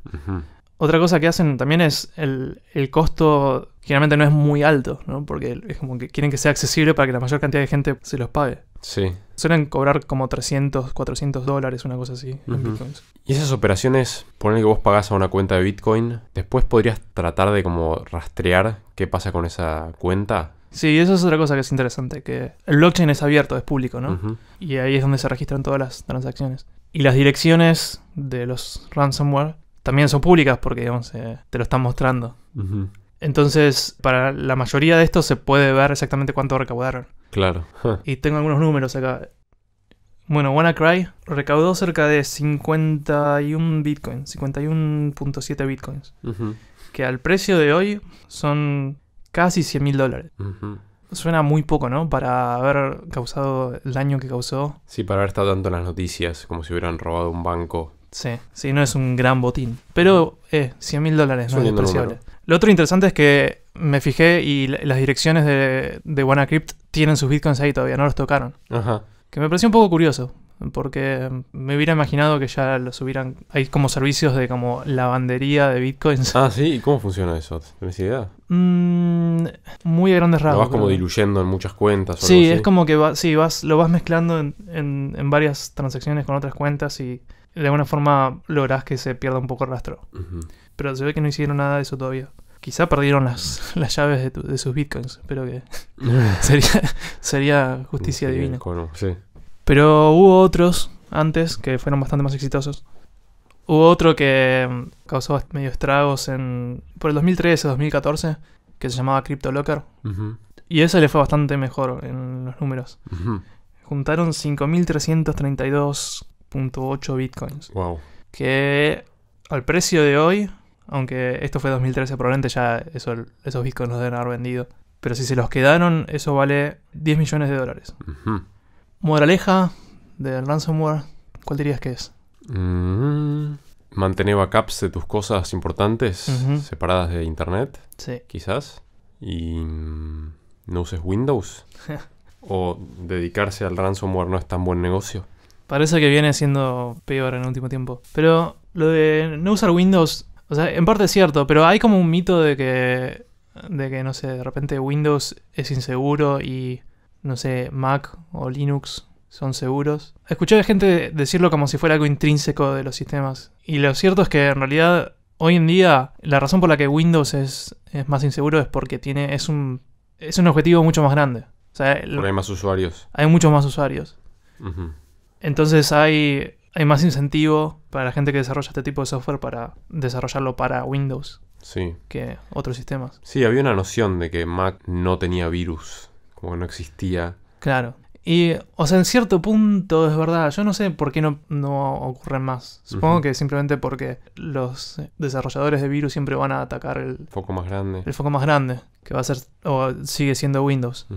Otra cosa que hacen también es el, el costo, generalmente no es muy alto, ¿no? Porque es como que quieren que sea accesible para que la mayor cantidad de gente se los pague. Sí. Suelen cobrar como 300, 400 dólares, una cosa así, en bitcoins. Y esas operaciones, poner que vos pagás a una cuenta de Bitcoin, después podrías tratar de como rastrear qué pasa con esa cuenta. Sí, eso es otra cosa que es interesante, que el blockchain es abierto, es público, ¿no? Y ahí es donde se registran todas las transacciones. Y las direcciones de los ransomware también son públicas porque, digamos, eh, te lo están mostrando. Entonces, para la mayoría de estos se puede ver exactamente cuánto recaudaron. Claro. Y tengo algunos números acá. Bueno, WannaCry recaudó cerca de 51 bitcoins, 51.7 bitcoins, Ujú. que al precio de hoy son casi 100 mil dólares. Ujú. Suena muy poco, ¿no? Para haber causado el daño que causó. Sí, para haber estado tanto en las noticias, como si hubieran robado un banco. Sí, sí, no es un gran botín. Pero, eh, 100 mil dólares Es no es despreciable. Lo otro interesante es que me fijé y la- las direcciones de, de WannaCrypt tienen sus bitcoins ahí todavía, no los tocaron. Ajá. Que me pareció un poco curioso, porque me hubiera imaginado que ya los hubieran... Hay como servicios de como lavandería de bitcoins. Ah, sí. ¿Y cómo funciona eso? ¿Tenés idea? Mm, muy a grandes Lo rasgos. vas como creo. diluyendo en muchas cuentas o Sí, algo así? es como que va, sí, vas, lo vas mezclando en, en- en varias transacciones con otras cuentas y de alguna forma lográs que se pierda un poco el rastro. Pero se ve que no hicieron nada de eso todavía. Quizá perdieron las, las llaves de, tu- de sus bitcoins, pero que sería, sería justicia divina. cono, Sí. Pero hubo otros antes que fueron bastante más exitosos. Hubo otro que mm, causó medio estragos en por el 2013, 2014, que se llamaba CryptoLocker. Ujú. Y ese le fue bastante mejor en los números. Ujú. Juntaron 5.332.8 bitcoins. Wow. Que al precio de hoy, aunque esto fue 2013, probablemente ya eso, esos bitcoins los deben haber vendido. Pero si se los quedaron, eso vale 10 millones de dólares. Ujú. Moraleja del ransomware, ¿cuál dirías que es? Mm, Mantener backups de tus cosas importantes separadas de internet, Sí. quizás. Y mm, no uses Windows. o dedicarse al ransomware no es tan buen negocio. Parece que viene siendo peor en el último tiempo. Pero lo de no usar Windows, o sea, en parte es cierto, pero hay como un mito de que, de que, no sé, de repente Windows es inseguro y, no sé, Mac o Linux son seguros. Escuché a gente decirlo como si fuera algo intrínseco de los sistemas. Y lo cierto es que en realidad, hoy en día, la razón por la que Windows es, es más inseguro es porque tiene, es un, es un objetivo mucho más grande. O sea, el- Porque hay más usuarios. hay muchos más usuarios. Entonces hay, hay más incentivo para la gente que desarrolla este tipo de software para desarrollarlo para Windows Sí. que otros sistemas. Sí, había una noción de que Mac no tenía virus. Como no existía. Claro. Y, o sea, en cierto punto es verdad. Yo no sé por qué no, no ocurren más. Supongo que simplemente porque los desarrolladores de virus siempre van a atacar el, Foco más grande. el foco más grande, que va a ser, o sigue siendo Windows.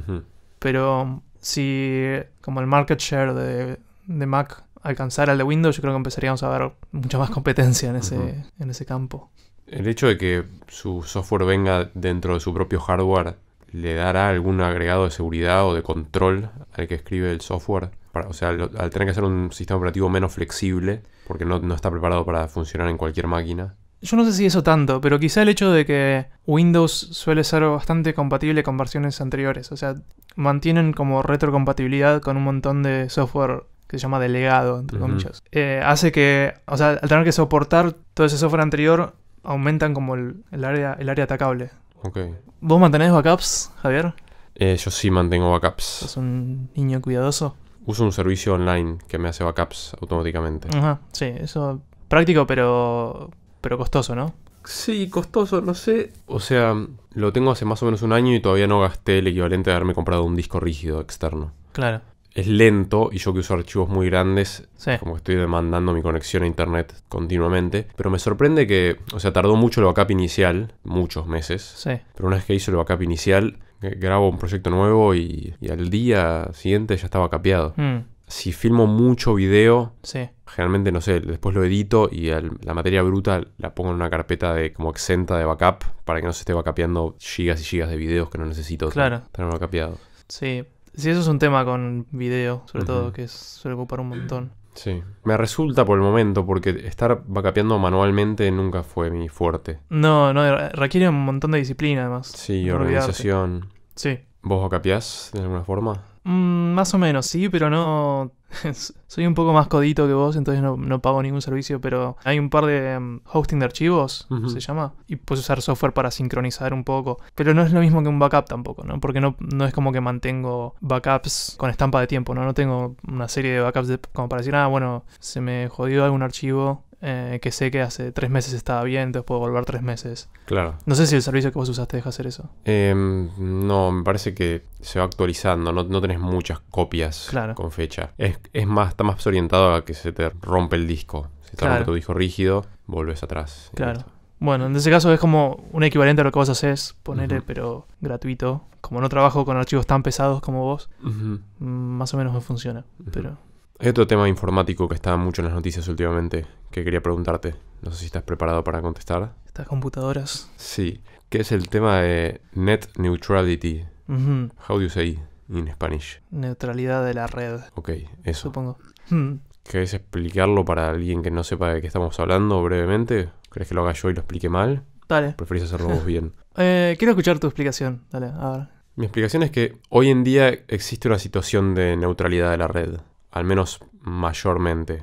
Pero si como el market share de, de Mac alcanzara el de Windows, yo creo que empezaríamos a ver mucha más competencia en ese, en ese campo. El hecho de que su software venga dentro de su propio hardware le dará algún agregado de seguridad o de control al que escribe el software. Para- o sea, al tener que hacer un sistema operativo menos flexible, porque no, no está preparado para funcionar en cualquier máquina. Yo no sé si eso tanto, pero quizá el hecho de que Windows suele ser bastante compatible con versiones anteriores. O sea, mantienen como retrocompatibilidad con un montón de software que se llama de legado, entre Ujú. comillas. Eh, hace que, o sea, al tener que soportar todo ese software anterior, aumentan como el, el área, el área atacable. Ok. ¿Vos mantenés backups, Javier? Eh, yo sí mantengo ¿Sos backups. un niño cuidadoso? Uso un servicio online que me hace backups automáticamente. Ajá, sí, eso práctico, pero, pero costoso, ¿no? Sí, costoso, no sé. O sea, lo tengo hace más o menos un año y todavía no gasté el equivalente de haberme comprado un disco rígido externo. Claro. Es lento y yo que uso archivos muy grandes, Sí. como que estoy demandando mi conexión a internet continuamente. Pero me sorprende que, o sea, tardó mucho el backup inicial, muchos meses. Sí. Pero una vez que hice el backup inicial, eh, grabo un proyecto nuevo y, y al día siguiente ya estaba capeado. Mm, Si filmo mucho video, sí. generalmente, no sé, después lo edito y la materia bruta la pongo en una carpeta de como exenta de backup para que no se esté backupeando gigas y gigas de videos que no necesito Claro. tener backupeados. Sí. Sí, eso es un tema con video, sobre todo, que es- suele ocupar un montón. Sí. Me resulta por el momento porque estar backupeando manualmente nunca fue mi fuerte. No, no, requiere un montón de disciplina además. Sí, organización. Sí. ¿Vos backupeás de alguna forma? Mm, más o menos, sí, pero no. Soy un poco más codito que vos, entonces no, no pago ningún servicio, pero hay un par de mm, hosting de archivos, se llama, y puedes usar software para sincronizar un poco. Pero no es lo mismo que un backup tampoco, ¿no? Porque no, no es como que mantengo backups con estampa de tiempo, ¿no? No tengo una serie de backups de- como para decir, ah, bueno, se me jodió algún archivo eh, que sé que hace tres meses estaba bien, entonces puedo volver tres meses. Claro. No sé si el servicio que vos usaste deja hacer eso. Em, no, me parece que se va actualizando, no, no tenés muchas copias Claro. con fecha. Es, es más, está más orientado a que se te rompe el disco. Si te Claro. rompe tu disco rígido, volvés atrás. Claro. listo. Bueno, en ese caso es como un equivalente a lo que vos haces, ponerle, pero gratuito. Como no trabajo con archivos tan pesados como vos, mm, más o menos me funciona. Pero Hay otro tema informático que está mucho en las noticias últimamente que quería preguntarte. No sé si estás preparado para contestar. estas computadoras. Sí, que es el tema de net neutrality. How do you say in Spanish? Neutralidad de la red, Ok, eso. supongo. Mm, ¿Querés explicarlo para alguien que no sepa de qué estamos hablando brevemente? ¿Crees que lo haga yo y lo explique mal? Dale. ¿Preferís hacerlo vos bien? Eh, quiero escuchar tu explicación. Dale, a ver. Mi explicación es que hoy en día existe una situación de neutralidad de la red, al menos mayormente.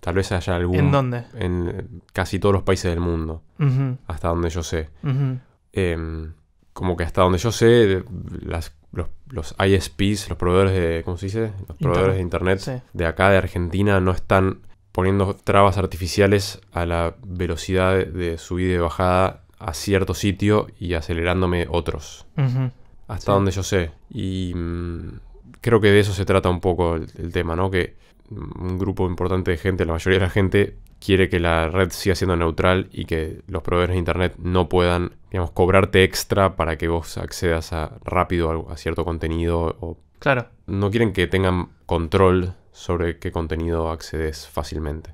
Tal vez haya algún... ¿En dónde? En casi todos los países del mundo, hasta donde yo sé. Em, como que hasta donde yo sé, las- los, los ISPs, los proveedores de... ¿Cómo se dice? Los proveedores de Internet Sí. de acá, de Argentina, no están poniendo trabas artificiales a la velocidad de, subida y de bajada a cierto sitio y acelerándome otros. Hasta Sí. donde yo sé. Y mm, creo que de eso se trata un poco el, el tema, ¿no? Que un grupo importante de gente, la mayoría de la gente, quiere que la red siga siendo neutral y que los proveedores de internet no puedan, digamos, cobrarte extra para que vos accedas a, rápido a, a cierto contenido. O Claro. no quieren que tengan control sobre qué contenido accedes fácilmente.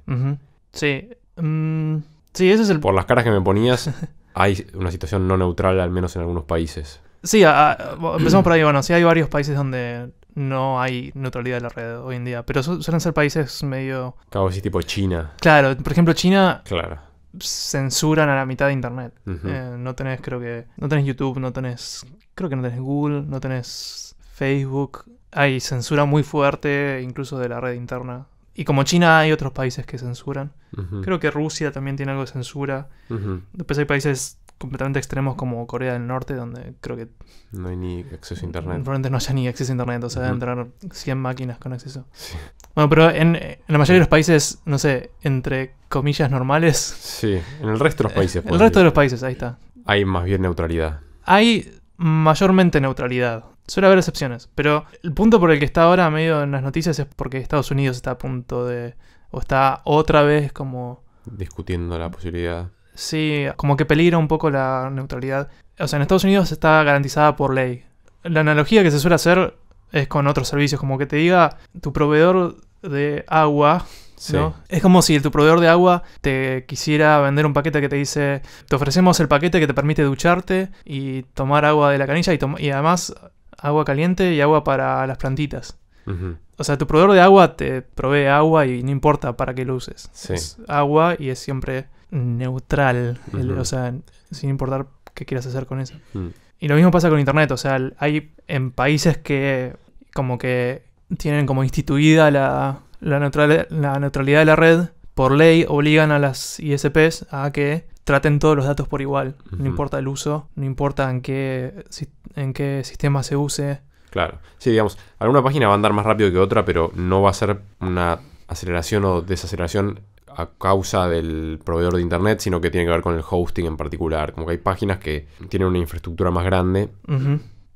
Sí. mm, sí, ese es el Por las caras que me ponías, hay una situación no neutral, al menos en algunos países. Sí, a- a- empezamos por ahí. Bueno, sí hay varios países donde no hay neutralidad de la red hoy en día, pero su- suelen ser países medio... Cabo así tipo China. Claro, por ejemplo, China Claro. censuran a la mitad de Internet. Eh, no tenés, creo que... No tenés YouTube, no tenés... Creo que no tenés Google, no tenés Facebook. Hay censura muy fuerte, incluso de la red interna. Y como China hay otros países que censuran. Creo que Rusia también tiene algo de censura. Después hay países completamente extremos como Corea del Norte, donde creo que No hay ni acceso a internet. Probablemente no haya ni acceso a internet, o sea, deben tener 100 máquinas con acceso. Sí. Bueno, pero en, en la mayoría de los países, no sé, entre comillas normales. Sí, en el resto de los países. El ponele, resto de los países, ahí está. Hay más bien neutralidad. Hay mayormente neutralidad. Suele haber excepciones, pero el punto por el que está ahora medio en las noticias es porque Estados Unidos está a punto de. o está otra vez como. Discutiendo la posibilidad. Sí, como que peligra un poco la neutralidad. O sea, en Estados Unidos está garantizada por ley. La analogía que se suele hacer es con otros servicios, como que te diga tu proveedor de agua. Es como si tu proveedor de agua te quisiera vender un paquete que te dice, te ofrecemos el paquete que te permite ducharte y tomar agua de la canilla y, y además agua caliente y agua para las plantitas. O sea, tu proveedor de agua te provee agua y no importa para qué lo uses. Sí. Es agua y es siempre neutral. el- o sea, sin importar qué quieras hacer con eso. Mm. Y lo mismo pasa con Internet. O sea, hay en países que como que tienen como instituida la, la, neutral- la neutralidad de la red. Por ley obligan a las ISPs a que traten todos los datos por igual. No importa el uso, no importa en qué, en qué sistema se use. Claro. Sí, digamos, alguna página va a andar más rápido que otra, pero no va a ser una aceleración o desaceleración a causa del proveedor de internet, sino que tiene que ver con el hosting en particular. Como que hay páginas que tienen una infraestructura más grande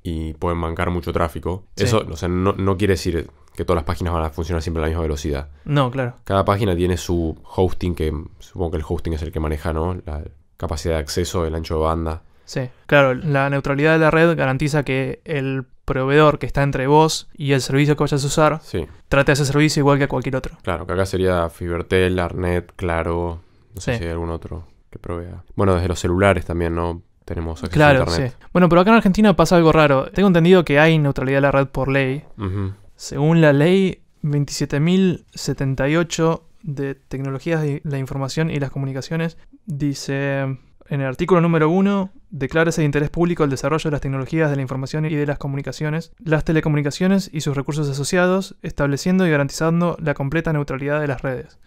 y pueden bancar mucho tráfico. Sí. Eso, o sea, no, no quiere decir que todas las páginas van a funcionar siempre a la misma velocidad. No, claro. Cada página tiene su hosting, que supongo que el hosting es el que maneja, ¿no? La capacidad de acceso, el ancho de banda. Sí, claro, la neutralidad de la red garantiza que el proveedor que está entre vos y el servicio que vayas a usar Sí, trate ese servicio igual que a cualquier otro. claro, que acá sería Fibertel, Arnet, Claro, no sé Sí. si hay algún otro que provea. Bueno, desde los celulares también, ¿no? Tenemos acceso a Claro, Internet. sí. Bueno, pero acá en Argentina pasa algo raro. Tengo entendido que hay neutralidad de la red por ley. Según la ley 27.078 de Tecnologías de la Información y las Comunicaciones, dice en el artículo número 1, declárese de interés público el desarrollo de las tecnologías de la información y de las comunicaciones, las telecomunicaciones y sus recursos asociados, estableciendo y garantizando la completa neutralidad de las redes.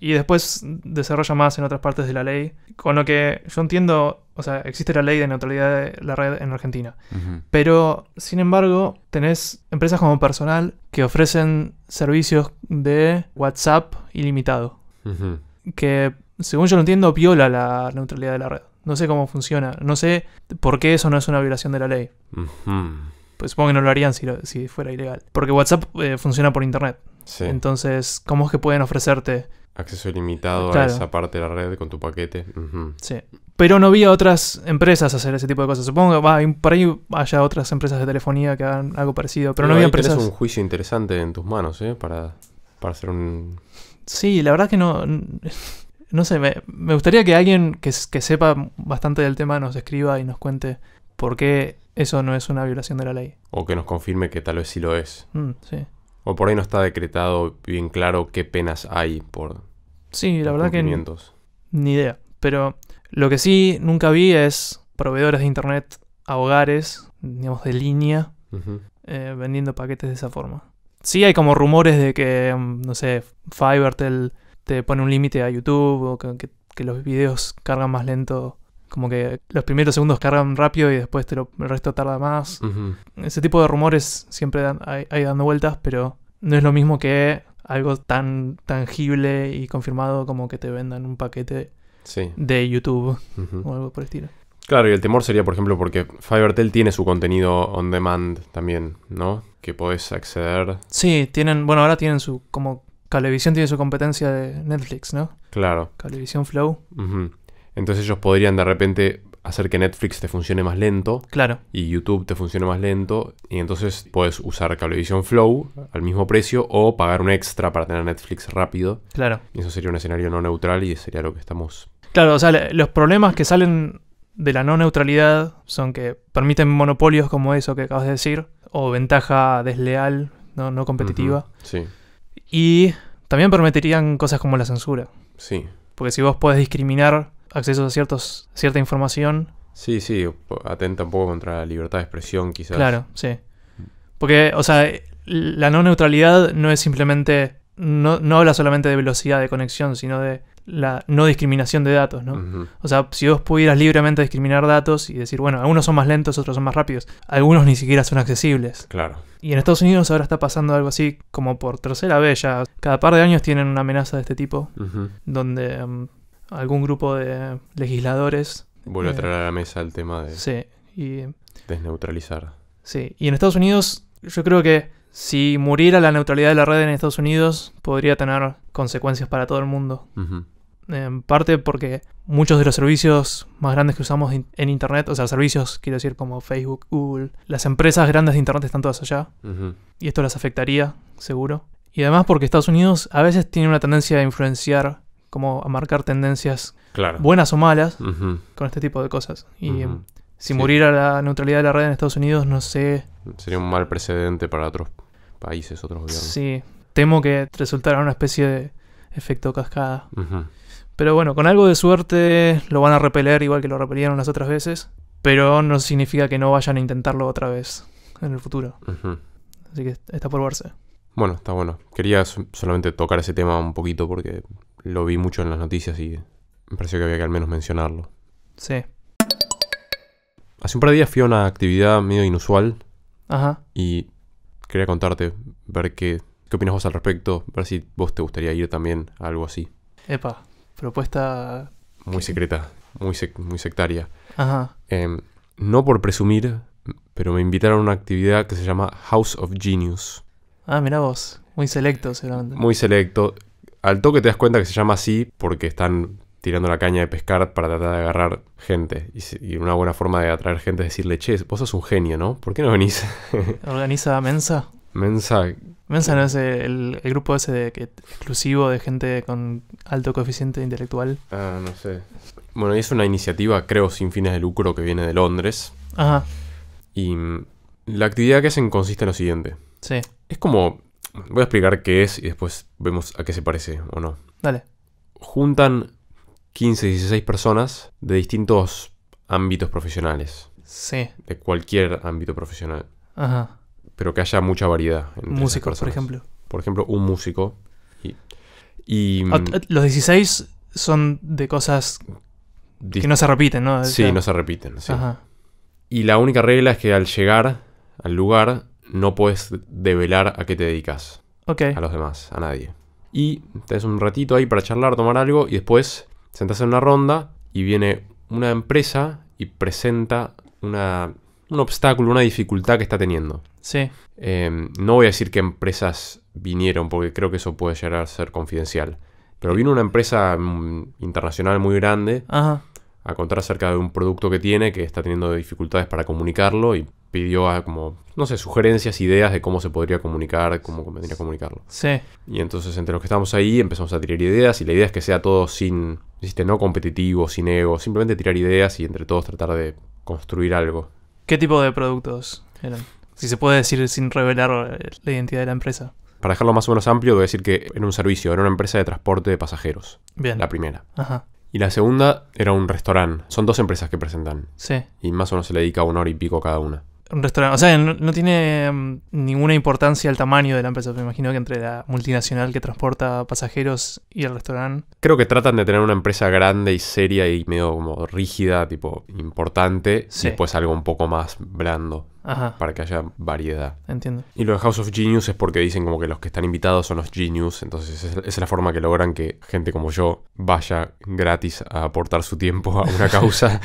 Y después desarrolla más en otras partes de la ley, con lo que yo entiendo, o sea, existe la ley de neutralidad de la red en Argentina. Pero, sin embargo, tenés empresas como personal que ofrecen servicios de WhatsApp ilimitado, que, según yo lo entiendo, viola la neutralidad de la red. No sé cómo funciona, no sé por qué eso no es una violación de la ley. Pues supongo que no lo harían si, lo- si fuera ilegal. Porque WhatsApp eh, funciona por internet. Sí. Entonces, ¿cómo es que pueden ofrecerte? Acceso ilimitado a esa parte de la red con tu paquete. Sí. Pero no vi a otras empresas hacer ese tipo de cosas. Supongo que va, por ahí haya otras empresas de telefonía que hagan algo parecido. Pero no vi empresas. tenés un juicio interesante en tus manos, ¿eh? Para, para hacer un... Sí, la verdad que no. No sé, me, me gustaría que alguien que, sepa bastante del tema nos escriba y nos cuente por qué eso no es una violación de la ley. O que nos confirme que tal vez sí lo es. Mm, sí. O por ahí no está decretado bien claro qué penas hay por Sí, la verdad que n- incumplimientos. ni idea. Pero lo que sí nunca vi es proveedores de internet a hogares, digamos, de línea, eh, vendiendo paquetes de esa forma. Sí hay como rumores de que, mm, no sé, Fivertel te pone un límite a YouTube o que, que- que los videos cargan más lento. Como que los primeros segundos cargan rápido y después te lo, el resto tarda más. Ese tipo de rumores siempre dan- hay, hay dando vueltas, pero no es lo mismo que algo tan tangible y confirmado como que te vendan un paquete Sí. de YouTube o algo por el estilo. Claro, y el temor sería, por ejemplo, porque Fivertel tiene su contenido on demand también, ¿no? Que podés acceder. Sí, tienen, bueno, ahora tienen su, como Cablevisión tiene su competencia de Netflix, ¿no? Claro. Cablevisión Flow. Entonces ellos podrían de repente hacer que Netflix te funcione más lento Claro, y YouTube te funcione más lento y entonces puedes usar Cablevisión Flow al mismo precio o pagar un extra para tener Netflix rápido. claro. Y eso sería un escenario no neutral y sería lo que estamos... Claro, o sea, los problemas que salen de la no neutralidad son que permiten monopolios como eso que acabas de decir, o ventaja desleal, no, no competitiva. Sí, y también permitirían cosas como la censura. sí. Porque si vos podés discriminar acceso a ciertos, cierta información, Sí, sí, atenta un poco contra la libertad de expresión quizás. claro, sí. Porque, o sea, la no neutralidad no es simplemente, no, no habla solamente de velocidad de conexión, sino de la no discriminación de datos, ¿no? O sea, si vos pudieras libremente discriminar datos y decir, bueno, algunos son más lentos, otros son más rápidos, algunos ni siquiera son accesibles. Claro. Y en Estados Unidos ahora está pasando algo así como por tercera vez ya. Cada par de años tienen una amenaza de este tipo, donde mm, algún grupo de legisladores... Vuelve a eh, traer a la mesa el tema de Sí, y, desneutralizar. sí. Y en Estados Unidos yo creo que si muriera la neutralidad de la red en Estados Unidos, podría tener consecuencias para todo el mundo. Ujú. En parte porque muchos de los servicios más grandes que usamos en Internet, o sea, servicios, quiero decir, como Facebook, Google, las empresas grandes de Internet están todas allá, y esto las afectaría, seguro. Y además porque Estados Unidos a veces tiene una tendencia a influenciar, como a marcar tendencias Claro. buenas o malas con este tipo de cosas. Y Ujú. si Sí. muriera la neutralidad de la red en Estados Unidos, no sé Sería un mal precedente para otros países, otros gobiernos. si temo que resultara una especie de efecto cascada. Pero bueno, con algo de suerte lo van a repeler igual que lo repelieron las otras veces. Pero no significa que no vayan a intentarlo otra vez en el futuro. Así que está por verse. Bueno, está bueno. Quería so- solamente tocar ese tema un poquito porque lo vi mucho en las noticias y me pareció que había que al menos mencionarlo. Sí. Hace un par de días fui a una actividad medio inusual Ajá. y quería contarte, ver qué, qué opinas vos al respecto, ver si vos te gustaría ir también a algo así. Epa. Propuesta. Muy secreta, muy, sec- muy sectaria. Ajá. Em, no por presumir, pero me invitaron a una actividad que se llama House of Genius. Ah, mirá vos. Muy selecto, seguramente. Muy selecto. Al toque te das cuenta que se llama así porque están tirando la caña de pescar para tratar de agarrar gente. Y, si- y una buena forma de atraer gente es decirle, che, vos sos un genio, ¿no? ¿Por qué no venís? Organiza Mensa. Mensa, Mensa no es el, el grupo ese de que, exclusivo de gente con alto coeficiente intelectual. ah, no sé. Bueno, es una iniciativa, creo, sin fines de lucro que viene de Londres. Ajá, Y mm, la actividad que hacen consiste en lo siguiente. sí. Es como... Voy a explicar qué es y después vemos a qué se parece o no. Dale. Juntan 15, 16 personas de distintos ámbitos profesionales. Sí. De cualquier ámbito profesional. Ajá. Pero que haya mucha variedad. Músicos, por ejemplo. Por ejemplo, un músico. Y... y, Ah, t- Los 16 son de cosas que no se repiten, ¿no? Sí, no se repiten. sí. Ajá. Y la única regla es que al llegar al lugar no puedes develar a qué te dedicas. Ok. a los demás, a nadie. Y tenés un ratito ahí para charlar, tomar algo y después sentás en una ronda y viene una empresa y presenta una, un obstáculo, una dificultad que está teniendo. Sí. Eh, no voy a decir qué empresas vinieron porque creo que eso puede llegar a ser confidencial. Pero vino una empresa mm, internacional muy grande Ajá. a contar acerca de un producto que tiene que está teniendo dificultades para comunicarlo y pidió a como, no sé, sugerencias, ideas de cómo se podría comunicar, cómo convendría comunicarlo. Sí. Y entonces entre los que estamos ahí empezamos a tirar ideas y la idea es que sea todo sin, no competitivo, sin ego, simplemente tirar ideas y entre todos tratar de construir algo. ¿Qué tipo de productos eran? Si se puede decir sin revelar eh, la identidad de la empresa. Para dejarlo más o menos amplio, voy a decir que era un servicio, era una empresa de transporte de pasajeros, Bien. la primera. Ajá. Y la segunda era un restaurante. Son dos empresas que presentan Sí. y más o menos se le dedica una hora y pico cada una. Un restaurante. O sea, no, no tiene mm, ninguna importancia el tamaño de la empresa. Me imagino que entre la multinacional que transporta pasajeros y el restaurante. Creo que tratan de tener una empresa grande y seria y medio como rígida, tipo importante, Sí. y después algo un poco más blando, Ajá. para que haya variedad. Entiendo. Y lo de House of Genius es porque dicen como que los que están invitados son los genius, entonces esa es la forma que logran que gente como yo vaya gratis a aportar su tiempo a una causa.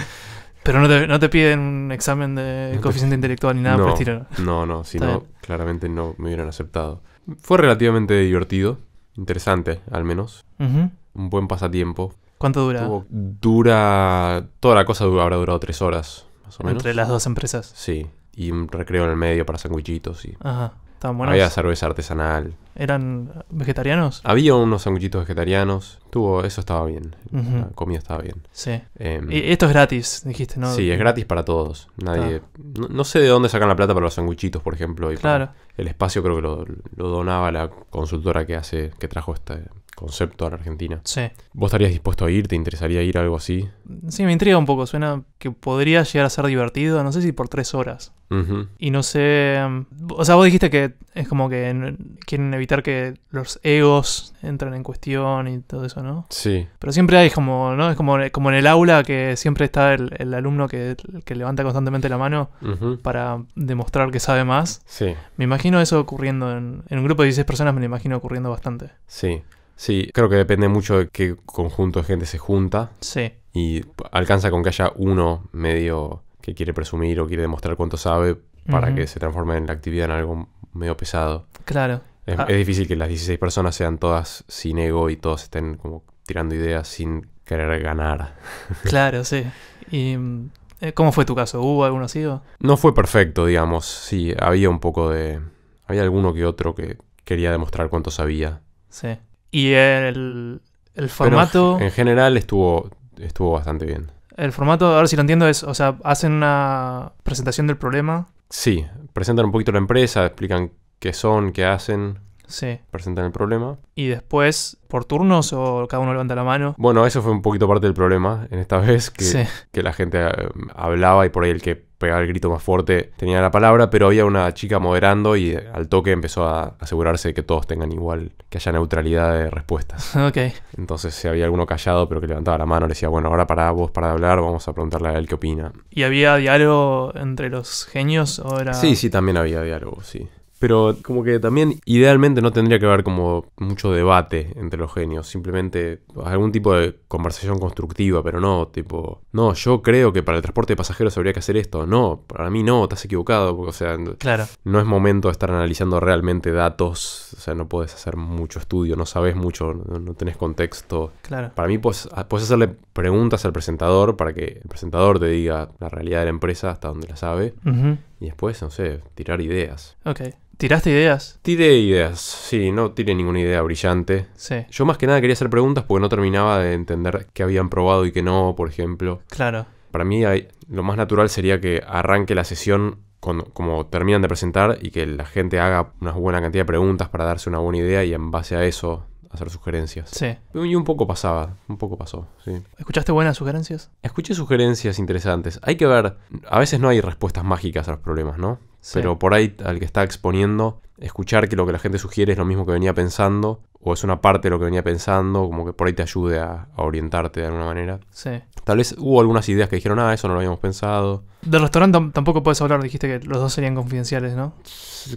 Pero no te, no te piden un examen de No te- coeficiente intelectual ni nada por no, el estilo. no, no, si no, claramente no me hubieran aceptado. Fue relativamente divertido, interesante al menos, un buen pasatiempo. ¿Cuánto dura? Tuvo- dura, toda la cosa du- habrá durado tres horas, más o menos. Entre las dos empresas. Sí, y un recreo en el medio para sandwichitos y... Ajá. Estaban buenos. Había cerveza artesanal. ¿Eran vegetarianos? Había unos sandwichitos vegetarianos. Tuvo, eso estaba bien. La comida estaba bien. Sí. Em, Y esto es gratis, dijiste, ¿no? Sí, es gratis para todos. Nadie. No, no sé de dónde sacan la plata para los sandwichitos, por ejemplo. Y Claro. el espacio creo que lo, lo donaba la consultora que hace, que trajo este concepto a la Argentina. Sí. ¿Vos estarías dispuesto a ir? ¿Te interesaría ir a algo así? Sí, me intriga un poco. Suena que podría llegar a ser divertido. No sé si por tres horas. Y no sé. O sea, vos dijiste que es como que quieren evitar que los egos entren en cuestión y todo eso, ¿no? Sí. Pero siempre hay como, ¿no? Es como, como en el aula que siempre está el, el alumno que, que levanta constantemente la mano para demostrar que sabe más. Sí. Me imagino eso ocurriendo en, en un grupo de 16 personas, me lo imagino ocurriendo bastante. Sí. Sí, creo que depende mucho de qué conjunto de gente se junta. Sí, Y alcanza con que haya uno medio que quiere presumir o quiere demostrar cuánto sabe para que se transforme en la actividad en algo medio pesado. claro. Es, Ah. es difícil que las 16 personas sean todas sin ego y todos estén como tirando ideas sin querer ganar. Claro, sí. ¿Y mm, eh, cómo fue tu caso? ¿Hubo alguno así? o? No fue perfecto, digamos. Sí, había un poco de... Había alguno que otro que quería demostrar cuánto sabía. Sí. ¿Y el, el Pero formato? en general estuvo, estuvo bastante bien. El formato, a ver si lo entiendo, es, o sea, hacen una presentación del problema. Sí, presentan un poquito la empresa, explican qué son, qué hacen, Sí. presentan el problema. Y después, por turnos o cada uno levanta la mano. Bueno, eso fue un poquito parte del problema en esta vez, que, Sí. que la gente eh, hablaba y por ahí el que pegaba el grito más fuerte tenía la palabra, pero había una chica moderando y eh, al toque empezó a asegurarse de que todos tengan igual, que haya neutralidad de respuestas. Ok. Entonces si había alguno callado pero que levantaba la mano, le decía, bueno, ahora para vos, para hablar, vamos a preguntarle a él qué opina. ¿Y había diálogo entre los genios o era...? Sí, sí, también había diálogo, sí. Pero como que también idealmente no tendría que haber como mucho debate entre los genios, simplemente algún tipo de conversación constructiva, pero no tipo, no, yo creo que para el transporte de pasajeros habría que hacer esto, no, para mí no, estás equivocado, porque, o sea, Claro. no es momento de estar analizando realmente datos, o sea, no puedes hacer mucho estudio, no sabes mucho, no, no tenés contexto. Claro. Para mí puedes, puedes hacerle preguntas al presentador para que el presentador te diga la realidad de la empresa hasta donde la sabe Ujú. Y después, no sé, tirar ideas. Ok. ¿Tiraste ideas? Tiré ideas, sí, no tiré ninguna idea brillante. Sí. Yo más que nada quería hacer preguntas porque no terminaba de entender qué habían probado y qué no, por ejemplo. Claro. Para mí hay- lo más natural sería que arranque la sesión cuando, como terminan de presentar y que la gente haga una buena cantidad de preguntas para darse una buena idea y en base a eso hacer sugerencias. Sí. Y un poco pasaba, un poco pasó, sí. ¿Escuchaste buenas sugerencias? Escuché sugerencias interesantes. Hay que ver, a veces no hay respuestas mágicas a los problemas, ¿no? Sí. Pero por ahí al que está exponiendo, escuchar que lo que la gente sugiere es lo mismo que venía pensando, o es una parte de lo que venía pensando, como que por ahí te ayude a, a orientarte de alguna manera. Sí. Tal vez hubo algunas ideas que dijeron, ah, eso no lo habíamos pensado. Del restaurante tam- tampoco puedes hablar, dijiste que los dos serían confidenciales, ¿no?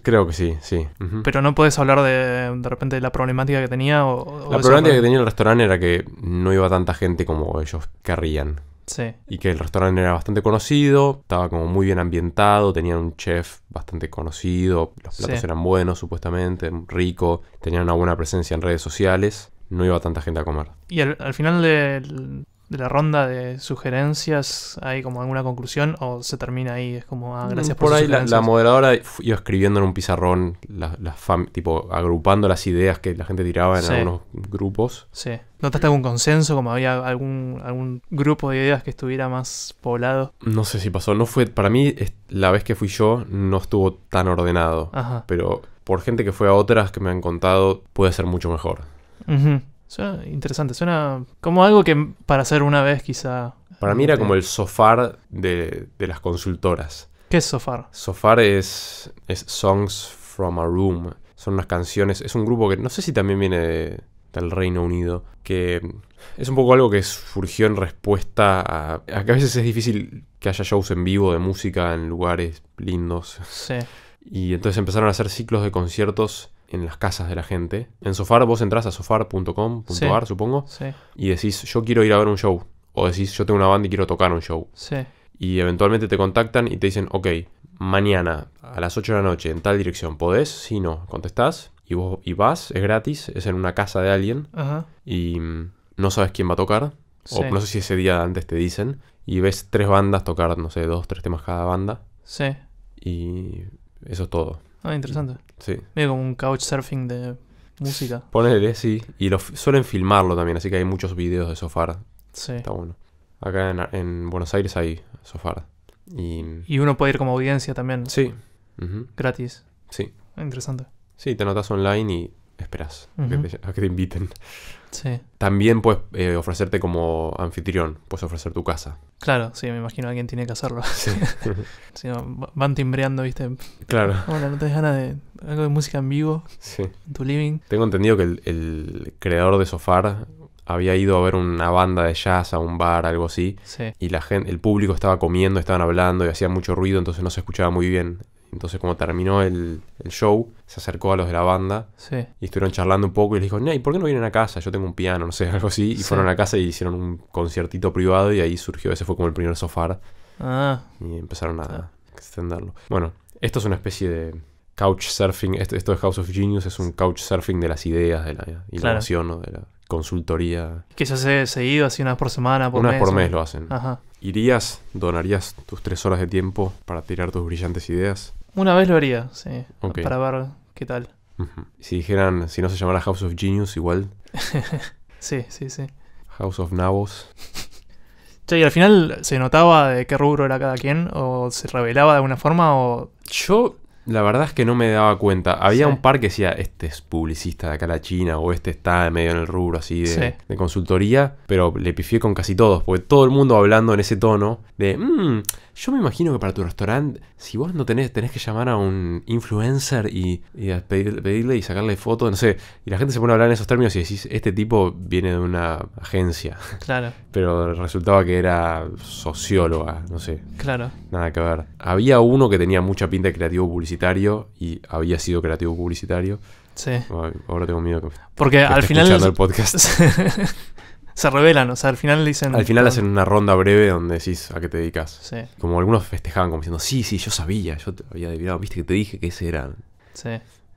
Creo que sí, sí. Pero no puedes hablar de, de repente de la problemática que tenía o... o La problemática que tenía el restaurante era que no iba tanta gente como ellos querrían. Sí. Y que el restaurante era bastante conocido, estaba como muy bien ambientado, tenían un chef bastante conocido, los platos Sí. eran buenos supuestamente, rico, tenían una buena presencia en redes sociales, no iba tanta gente a comer. Y al, al final del- de, la ronda de sugerencias, ¿hay como alguna conclusión o se termina ahí? Es como, ah, gracias por, por sus ahí la, la moderadora iba escribiendo en un pizarrón, las las fam- tipo agrupando las ideas que la gente tiraba en Sí. algunos grupos. Sí. ¿Notaste algún consenso? Como había algún, algún grupo de ideas que estuviera más poblado. No sé si pasó, no fue, para mí la vez que fui yo no estuvo tan ordenado, Ajá. pero por gente que fue a otras que me han contado puede ser mucho mejor. Ujú. Suena interesante. Suena como algo que para hacer una vez quizá... Para mí era como el sofar de, de las consultoras. ¿Qué es Sofar? Sofar es, es Songs from a Room. Son unas canciones. Es un grupo que no sé si también viene de- del Reino Unido. Que es un poco algo que surgió en respuesta a, a que a veces es difícil que haya shows en vivo de música en lugares lindos. Sí. Y entonces empezaron a hacer ciclos de conciertos en las casas de la gente. En Sofar vos entras a sofar.com.ar, Sí. supongo, Sí. y decís yo quiero ir a ver un show. O decís yo tengo una banda y quiero tocar un show. Sí. Y eventualmente te contactan y te dicen, ok, mañana a las 8 de la noche en tal dirección, ¿podés? Si no, contestás y vos y vas, es gratis, es en una casa de alguien Ajá. y mm, no sabes quién va a tocar. Sí. O no sé si ese día antes te dicen. Y ves tres bandas tocar, no sé, dos, tres temas cada banda. Sí. Y eso es todo. Ah, interesante. Sí. Medio como un couchsurfing de música. Ponele, sí. Y lo, suelen filmarlo también, así que hay muchos videos de Sofar. Sí. Está bueno. Acá en, en Buenos Aires hay Sofar. Y... Y uno puede ir como audiencia también, Sí. Gratis. Sí. Ah, Interesante. Sí, te anotas online y esperas a que te inviten. Sí. También puedes eh, ofrecerte como anfitrión, puedes ofrecer tu casa. Claro, sí, me imagino alguien tiene que hacerlo. Sí. Si no, va- van timbreando, ¿viste? claro, Hola, ¿no tenés ganas de algo de música en vivo sí. en tu living? Tengo entendido que el, el creador de Sofar había ido a ver una banda de jazz a un bar, algo así, Sí. y la gente, el público estaba comiendo, estaban hablando y hacía mucho ruido, entonces no se escuchaba muy bien. Entonces, como terminó el, el show, se acercó a los de la banda Sí. y estuvieron charlando un poco y les dijo, ¿y por qué no vienen a casa? Yo tengo un piano, no sé, algo así. Y Sí. fueron a casa y hicieron un conciertito privado y ahí surgió, ese fue como el primer Sofar. Ah, y empezaron a extenderlo. Bueno, esto es una especie de couchsurfing. Esto, esto de House of Genius es un couchsurfing de las ideas, de la innovación o de la consultoría. que se hace seguido, así una vez por semana, por Una mes. vez por o- mes lo hacen. Ajá. ¿Irías, donarías tus tres horas de tiempo para tirar tus brillantes ideas? Una vez lo haría, sí. Para ver qué tal. Si dijeran, si no se llamara House of Genius, igual Sí, sí, sí. House of Nabos. Che, y al final se notaba de qué rubro era cada quien, o se revelaba de alguna forma, o. Yo, la verdad es que no me daba cuenta. Había Sí. un par que decía, este es publicista de acá a la China, o este está medio en el rubro así de, Sí. de consultoría, pero le pifié con casi todos, porque todo el mundo hablando en ese tono de, "Mm, yo me imagino que para tu restaurante, si vos no tenés, tenés que llamar a un influencer y, y a pedir- pedirle y sacarle fotos, no sé, y la gente se pone a hablar en esos términos y decís, este tipo viene de una agencia, Claro, pero resultaba que era socióloga, no sé. claro. Nada que ver. Había uno que tenía mucha pinta de creativo publicitario y había sido creativo publicitario. Sí. Ahora tengo miedo que, que Porque al esté final. escuchando el podcast. se revelan, o sea, al final dicen. Al final hacen una ronda breve donde decís a qué te dedicas. Sí, Como algunos festejaban como diciendo, sí, sí, yo sabía, yo te había adivinado, viste que te dije que ese era sí.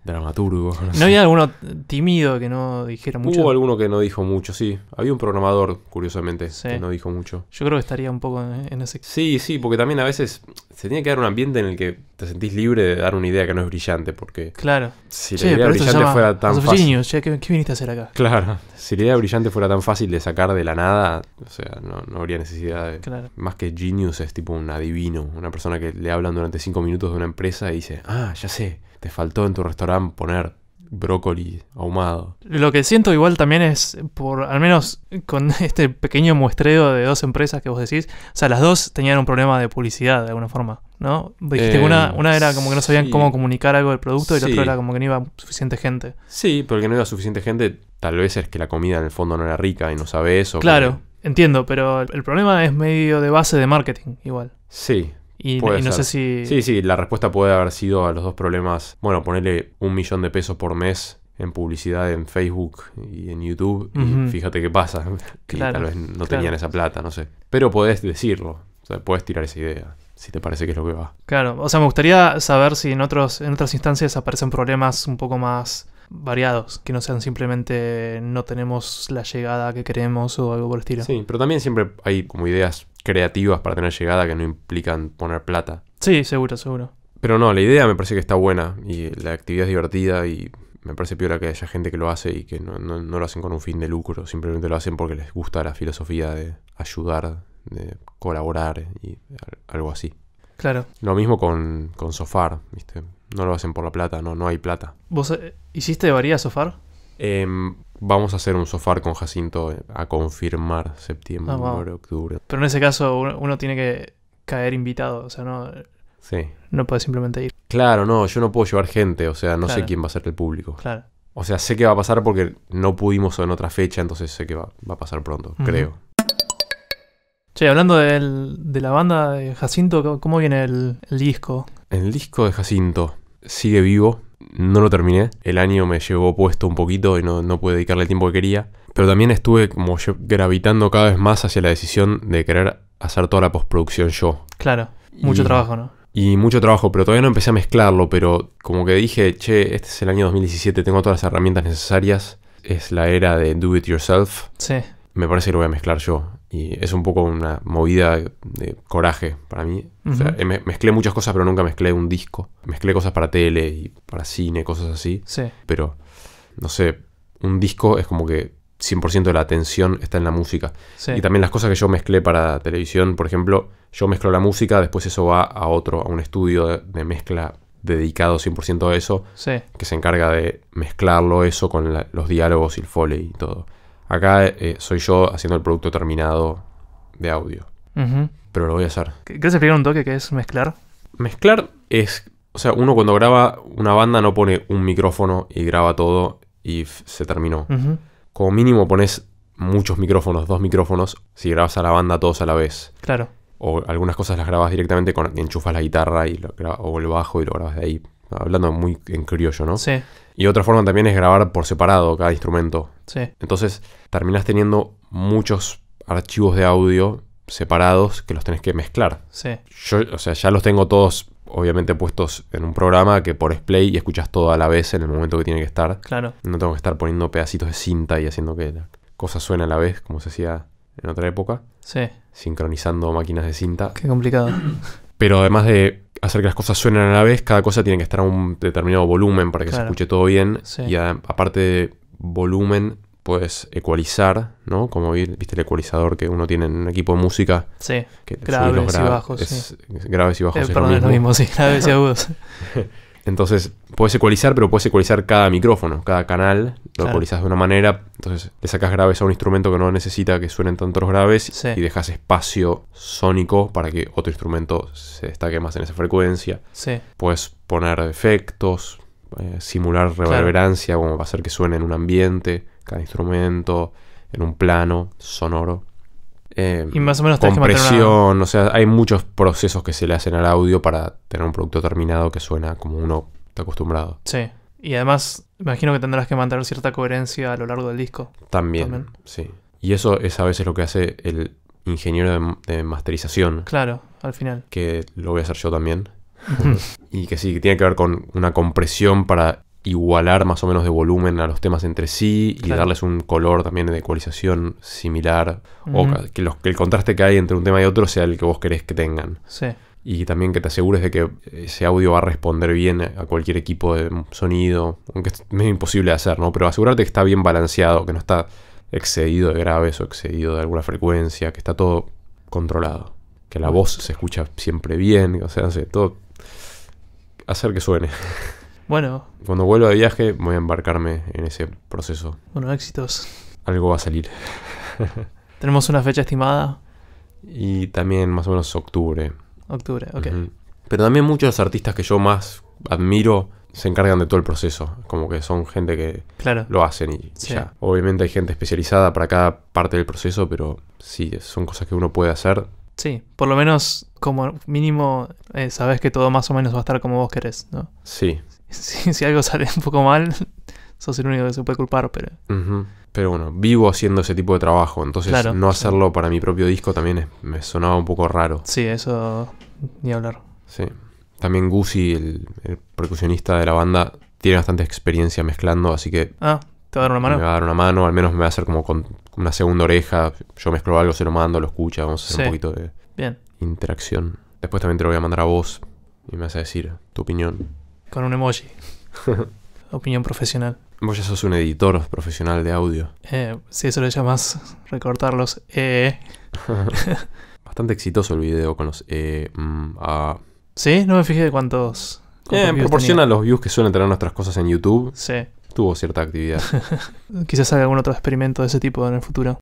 dramaturgo. No, sé. ¿No había alguno tímido que no dijera mucho? Hubo alguno que no dijo mucho, sí. Había un programador, curiosamente, Sí. que no dijo mucho. Yo creo que estaría un poco en, ese. Sí, sí, porque también a veces se tiene que dar un ambiente en el que te sentís libre de dar una idea que no es brillante, porque Claro. si Che, la idea brillante fuera tan fácil... Che, ¿qué, qué viniste a hacer acá? Claro, si la idea brillante fuera tan fácil de sacar de la nada, o sea, no, no habría necesidad de... Claro. Más que genius es tipo un adivino, una persona que le hablan durante cinco minutos de una empresa y dice, ah, ya sé, te faltó en tu restaurante poner brócoli ahumado. Lo que siento igual también es, por al menos con este pequeño muestreo de dos empresas que vos decís, o sea, las dos tenían un problema de publicidad de alguna forma, ¿no? Dijiste Eh, que una, una era como que no sabían sí. cómo comunicar algo del producto y la otra era como que no iba suficiente gente. Sí, porque no iba suficiente gente, tal vez es que la comida en el fondo no era rica y no sabe eso. Claro, entiendo, pero el, problema es medio de base de marketing igual. Sí, Y, no ser. sé si... Sí, sí, la respuesta puede haber sido a los dos problemas. Bueno, ponerle un millón de pesos por mes en publicidad en Facebook y en YouTube y fíjate qué pasa. Y Claro, tal vez no claro. tenían esa plata, no sé. Pero podés decirlo, o sea, podés tirar esa idea, si te parece que es lo que va. Claro, o sea, me gustaría saber si en, otros, en otras instancias aparecen problemas un poco más variados, que no sean simplemente no tenemos la llegada que queremos o algo por el estilo. Sí, pero también siempre hay como ideas creativas para tener llegada que no implican poner plata. Sí, seguro, seguro. Pero no, la idea me parece que está buena y la actividad es divertida y me parece piola que haya gente que lo hace y que no, no- no lo hacen con un fin de lucro, simplemente lo hacen porque les gusta la filosofía de ayudar, de colaborar y al- algo así. Claro. Lo mismo con, con Sofar, ¿viste? No lo hacen por la plata, no, no hay plata. ¿Vos eh, hiciste varias sofar? Em, vamos a hacer un Sofar con Jacinto eh, a confirmar septiembre, Ah, wow. octubre. Pero en ese caso uno, uno tiene que caer invitado, o sea, no, Sí. no puede simplemente ir. Claro, no, yo no puedo llevar gente, o sea, no sé quién va a ser el público. Claro. O sea, sé que va a pasar porque no pudimos en otra fecha, entonces sé que va, va a pasar pronto, creo. Che, hablando del- de la banda de Jacinto, ¿cómo- ¿cómo viene el, el disco? El disco de Jacinto sigue vivo, no lo terminé. El año me llevó puesto un poquito y no, no pude dedicarle el tiempo que quería. Pero también estuve como yo- gravitando cada vez más hacia la decisión de querer hacer toda la postproducción yo. Claro, mucho Y- trabajo, ¿no? Y mucho trabajo, pero todavía no empecé a mezclarlo, pero como que dije, che, este es el año 2017, tengo todas las herramientas necesarias, es la era de do it yourself, Sí, me parece que lo voy a mezclar yo. Y es un poco una movida de coraje para mí. O sea, me- mezclé muchas cosas, pero nunca mezclé un disco. Mezclé cosas para tele y para cine, cosas así. sí, Pero, no sé, un disco es como que 100% de la atención está en la música. sí. Y también las cosas que yo mezclé para televisión, por ejemplo, yo mezclo la música, después eso va a otro, a un estudio de, de mezcla dedicado 100% a eso, Sí, que se encarga de mezclarlo eso con la- los diálogos y el foley y todo. Acá eh, soy yo haciendo el producto terminado de audio, pero lo voy a hacer. ¿Querés explicar un toque que es mezclar? Mezclar es, o sea, uno cuando graba una banda no pone un micrófono y graba todo y se terminó. Como mínimo pones muchos micrófonos, dos micrófonos, si grabas a la banda todos a la vez. Claro, O algunas cosas las grabas directamente con enchufas la guitarra y lo o el bajo y lo grabas de ahí. Hablando muy en criollo, ¿no? sí, Y otra forma también es grabar por separado cada instrumento. sí, Entonces terminás teniendo muchos archivos de audio separados que los tenés que mezclar. sí, Yo, o sea, ya los tengo todos obviamente puestos en un programa que pones play y escuchas todo a la vez en el momento que tiene que estar. claro, No tengo que estar poniendo pedacitos de cinta y haciendo que la cosa suene a la vez, como se hacía en otra época, sí. sincronizando máquinas de cinta. Qué complicado. Pero además de hacer que las cosas suenen a la vez, cada cosa tiene que estar a un determinado volumen para que se escuche todo bien. Sí. Y a- aparte de volumen, puedes ecualizar, ¿no? Como vi- viste el ecualizador que uno tiene en un equipo de música. Sí, Que Graves los y bajos, es- es graves y bajos Eh, es lo perdón, es lo mismo. mismo, sí, graves y agudos. Entonces, puedes ecualizar, pero puedes ecualizar cada micrófono, cada canal, lo Claro. ecualizas de una manera. Entonces, le sacas graves a un instrumento que no necesita que suenen tanto los graves Sí. y dejas espacio sónico para que otro instrumento se destaque más en esa frecuencia. Sí, Puedes poner efectos, eh, simular reverberancia, como va a hacer que suene en un ambiente, cada instrumento, en un plano sonoro. Eh, Y más o menos tenés que compresión, o sea, hay muchos procesos que se le hacen al audio para tener un producto terminado que suena como uno está acostumbrado. Sí. Y además, imagino que tendrás que mantener cierta coherencia a lo largo del disco. También, También. sí. Y eso es a veces lo que hace el ingeniero de, de masterización, Claro, al final. que lo voy a hacer yo también. Y que sí, que tiene que ver con una compresión para igualar más o menos de volumen a los temas entre sí y darles un color también de ecualización similar. O que, los- que el contraste que hay entre un tema y otro sea el que vos querés que tengan. Sí. Y también que te asegures de que ese audio va a responder bien a cualquier equipo de sonido. Aunque es medio imposible de hacer, ¿no? Pero asegurarte que está bien balanceado, que no está excedido de graves o excedido de alguna frecuencia, que está todo controlado. Que la voz se escucha siempre bien, o sea, sé, todo. Hacer que suene. Bueno, Cuando vuelva de viaje, voy a embarcarme en ese proceso. bueno, éxitos. Algo va a salir. Tenemos una fecha estimada, Y también más o menos octubre. octubre, ok. Pero también muchos artistas que yo más admiro se encargan de todo el proceso. Como que son gente que Claro. lo hacen y Sí. ya. Obviamente hay gente especializada para cada parte del proceso, pero sí, son cosas que uno puede hacer. Sí, por lo menos como mínimo eh, sabes que todo más o menos va a estar como vos querés, ¿no? Sí. Si, si algo sale un poco mal, sos el único que se puede culpar, pero... Pero bueno, vivo haciendo ese tipo de trabajo, entonces Claro, no sí. hacerlo para mi propio disco también es- me sonaba un poco raro. Sí, eso ni hablar. Sí. También Gusi, el, el percusionista de la banda, tiene bastante experiencia mezclando, así que Ah, ¿te va a dar una mano? me va a dar una mano, al menos me va a hacer como con una segunda oreja. Yo mezclo algo, se lo mando, lo escucha, vamos a hacer Sí. un poquito de Bien, interacción. Después también te lo voy a mandar a vos y me vas a decir tu opinión. Con un emoji. Opinión profesional. Vos ya sos un editor profesional de audio. Eh, si eso le llamas recortarlos, eh... Bastante exitoso el video con los eh, mm, ah. ¿Sí? No me fijé de cuántos... cuántos Eh, en views proporción tenía. a los views que suelen tener nuestras cosas en YouTube, Sí. tuvo cierta actividad. Quizás haga algún otro experimento de ese tipo en el futuro.